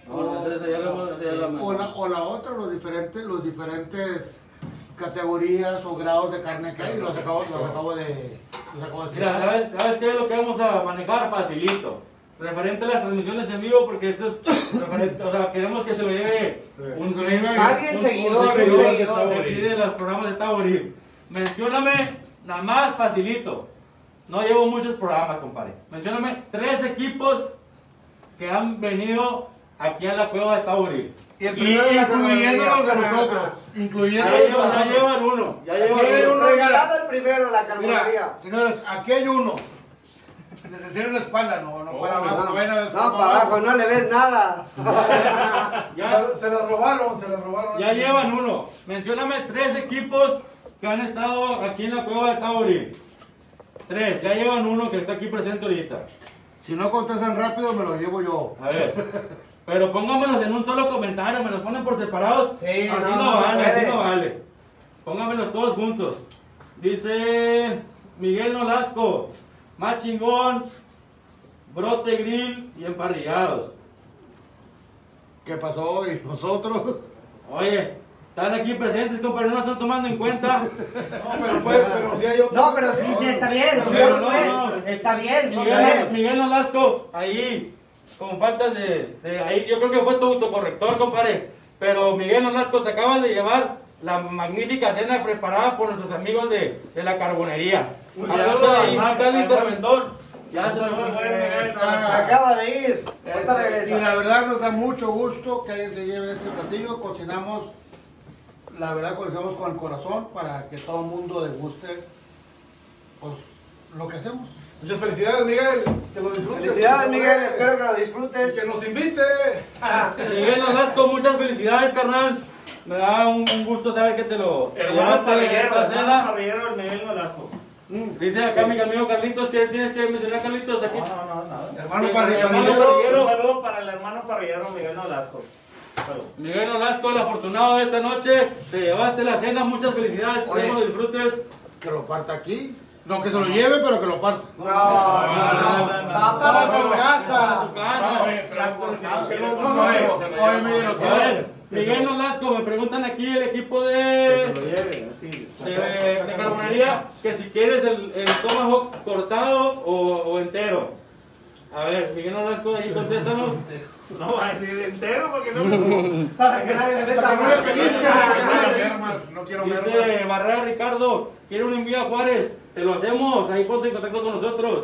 No, ese ya lo hemos- ese ya lo hemos- O la, o la otra, los diferentes, los diferentes categorías o grados de carne que hay, los acabo, los acabo de, los acabo de Mira. ¿sabes, ¿sabes qué es lo que vamos a manejar? Facilito. Referente a las transmisiones en vivo, porque esto es referente, o sea, queremos que se lo lleve un, Alguien un- seguidor, un un seguidor seguidor. de aquí de los programas de Taboril. Mencióname, nada más facilito. No llevo muchos programas, compadre. Mencióname tres equipos que han venido aquí a la cueva de Taboril. Y el Y incluyendo los de nosotros, Ya, incluyendo llevan- los de ya llevan uno, ya llevan Aquí hay uno. Regalado el primero, la carbonería. Mira, señores, aquí hay uno. Les cierren la espalda, no, no para abajo, no a- No, para abajo, no le ves nada. Se Ya, la, se la robaron, se la robaron. Ya llevan uno. Mencióname tres equipos que han estado aquí en la cueva de Tauri. Tres, ya llevan uno que está aquí presente ahorita. Si no contestan rápido, me lo llevo yo. A ver. Pero póngamelos en un solo comentario, me los ponen por separados. Sí, así no, no, no vale, así no vale. Póngamelos todos juntos. Dice Miguel Nolasco, más chingón, brote grill y emparrillados. ¿Qué pasó? ¿Y nosotros? Oye, están aquí presentes, compadre, no nos están tomando en cuenta. No, pero pues, pero si hay otro. No, pero sí, sí, está bien. Pero no, no. Está bien, sí, está Miguel, bien. Miguel Nolasco, ahí, con faltas de, de ahí, yo creo que fue tu autocorrector, compadre. Pero Miguel Nolasco, te acabas de llevar la magnífica cena preparada por nuestros amigos de, de la carbonería. Un saludo de ahí, a- acá el a- interventor. Ya se bueno. Acaba de ir. Este, y la verdad nos da mucho gusto que alguien se lleve este platillo. Cocinamos, la verdad cocinamos con el corazón para que todo el mundo deguste pues, lo que hacemos. Muchas felicidades, Miguel. Que lo disfrutes. Felicidades, Miguel. Espero que lo Y disfrutes. que nos invite. Miguel Nolasco, muchas felicidades, carnal. Me da un, un gusto saber que te lo llevaste de parrillero, esta hermano cena. parrillero, el Miguel Nolasco. Dice acá mi amigo Carlitos que tienes que mencionar Carlitos aquí. No, no, no, nada. Hermano parrillero. hermano Un parrillero. saludo para el hermano parrillero Miguel Nolasco. Salud. Miguel Nolasco, el afortunado de esta noche, te llevaste la cena, muchas felicidades, Oye. esperemos lo disfrutes. Que lo parta aquí. No, que se lo lleve, pero que lo parta. No, no, no. Va para su casa. Oye, mire Miguel Nolasco, me preguntan aquí el equipo de, Que lo lleve, así. de, de carbonería, que si quieres el, el tomahawk cortado o, o entero. A ver, Miguel Nolasco, ahí contéstanos. No va a decir entero porque no. Para que nadie le no quiero. Dice Barrera Ricardo, quiere un envío a Juárez, te lo hacemos, ahí ponte en contacto con nosotros.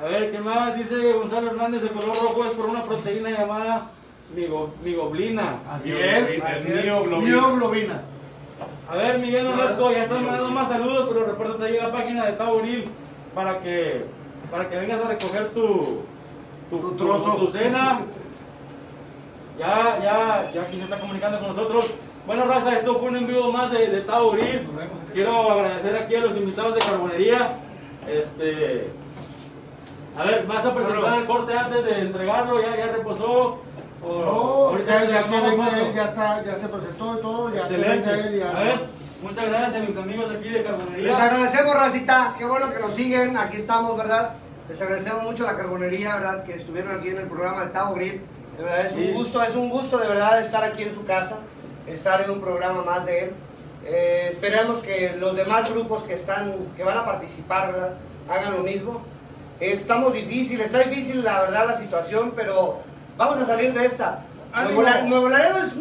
A ver, ¿qué más? Dice Gonzalo Hernández, el color rojo es por una proteína llamada migo- migoblina. Así Es, es. es mioglobina. Mioglobina. A ver, Miguel Nolasco, ya están mandando más saludos, pero repórtate ahí a la página de Tauril para que, para que vengas a recoger tu, tu, Tu tu- trozo. tu cena. Ya, ya, ya aquí se está comunicando con nosotros. Bueno, raza, esto fue un envío más de, de Tauril. Quiero agradecer aquí a los invitados de Carbonería. Este, a ver, ¿vas a presentar el corte antes de entregarlo? ¿Ya, ya reposó? ¿O No, ahorita ya, que venga él, ya, está, ya se presentó y todo, ya que Excelente. venga él y ya. A ver, muchas gracias a mis amigos aquí de Les Carbonería. agradecemos, Racita. Qué bueno que nos siguen. Aquí estamos, ¿verdad? Les agradecemos mucho a la carbonería, ¿verdad? Que estuvieron aquí en el programa de Tavo Grill. De verdad, es Sí. un gusto, es un gusto de verdad estar aquí en su casa, estar en un programa más de él. Eh, esperemos que los demás grupos que están, que van a participar, ¿verdad? Hagan lo mismo. Estamos difícil, está difícil la verdad la situación, pero vamos a salir de esta. Nuevo, La- Nuevo Laredo es,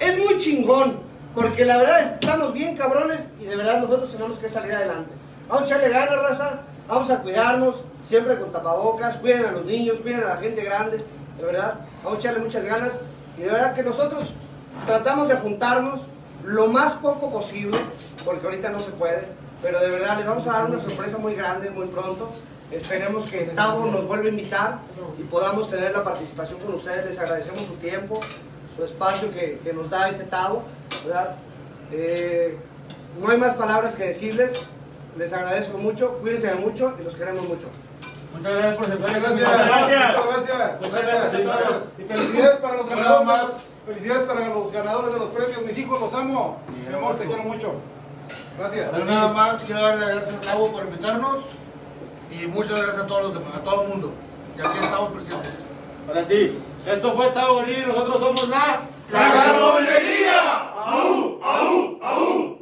es muy chingón, porque la verdad estamos bien cabrones y de verdad nosotros tenemos que salir adelante. Vamos a echarle ganas, raza, vamos a cuidarnos, siempre con tapabocas, cuiden a los niños, cuiden a la gente grande, de verdad, vamos a echarle muchas ganas y de verdad que nosotros tratamos de juntarnos lo más poco posible, porque ahorita no se puede, pero de verdad les vamos a dar una sorpresa muy grande muy pronto. Esperemos que Tavo nos vuelva a invitar y podamos tener la participación con ustedes. Les agradecemos su tiempo, su espacio que, que nos da este Tavo, ¿verdad? Eh, no hay más palabras que decirles. Les agradezco mucho, cuídense mucho y los queremos mucho. Muchas gracias por Muchas gracias. Muchas gracias. Muchas gracias. Muchas gracias todos. Y felicidades para los Nada ganadores. más. Felicidades para los ganadores de los premios. Mis hijos, los amo. Mi amor, te quiero mucho. Gracias. Pues nada más, quiero darle gracias a Cabo por invitarnos y muchas gracias a todos los demás, a todo el mundo. Y aquí estamos presentes. Ahora sí, esto fue Tabo y nosotros somos la... ¡La Carbonería! ¡Aú, aú!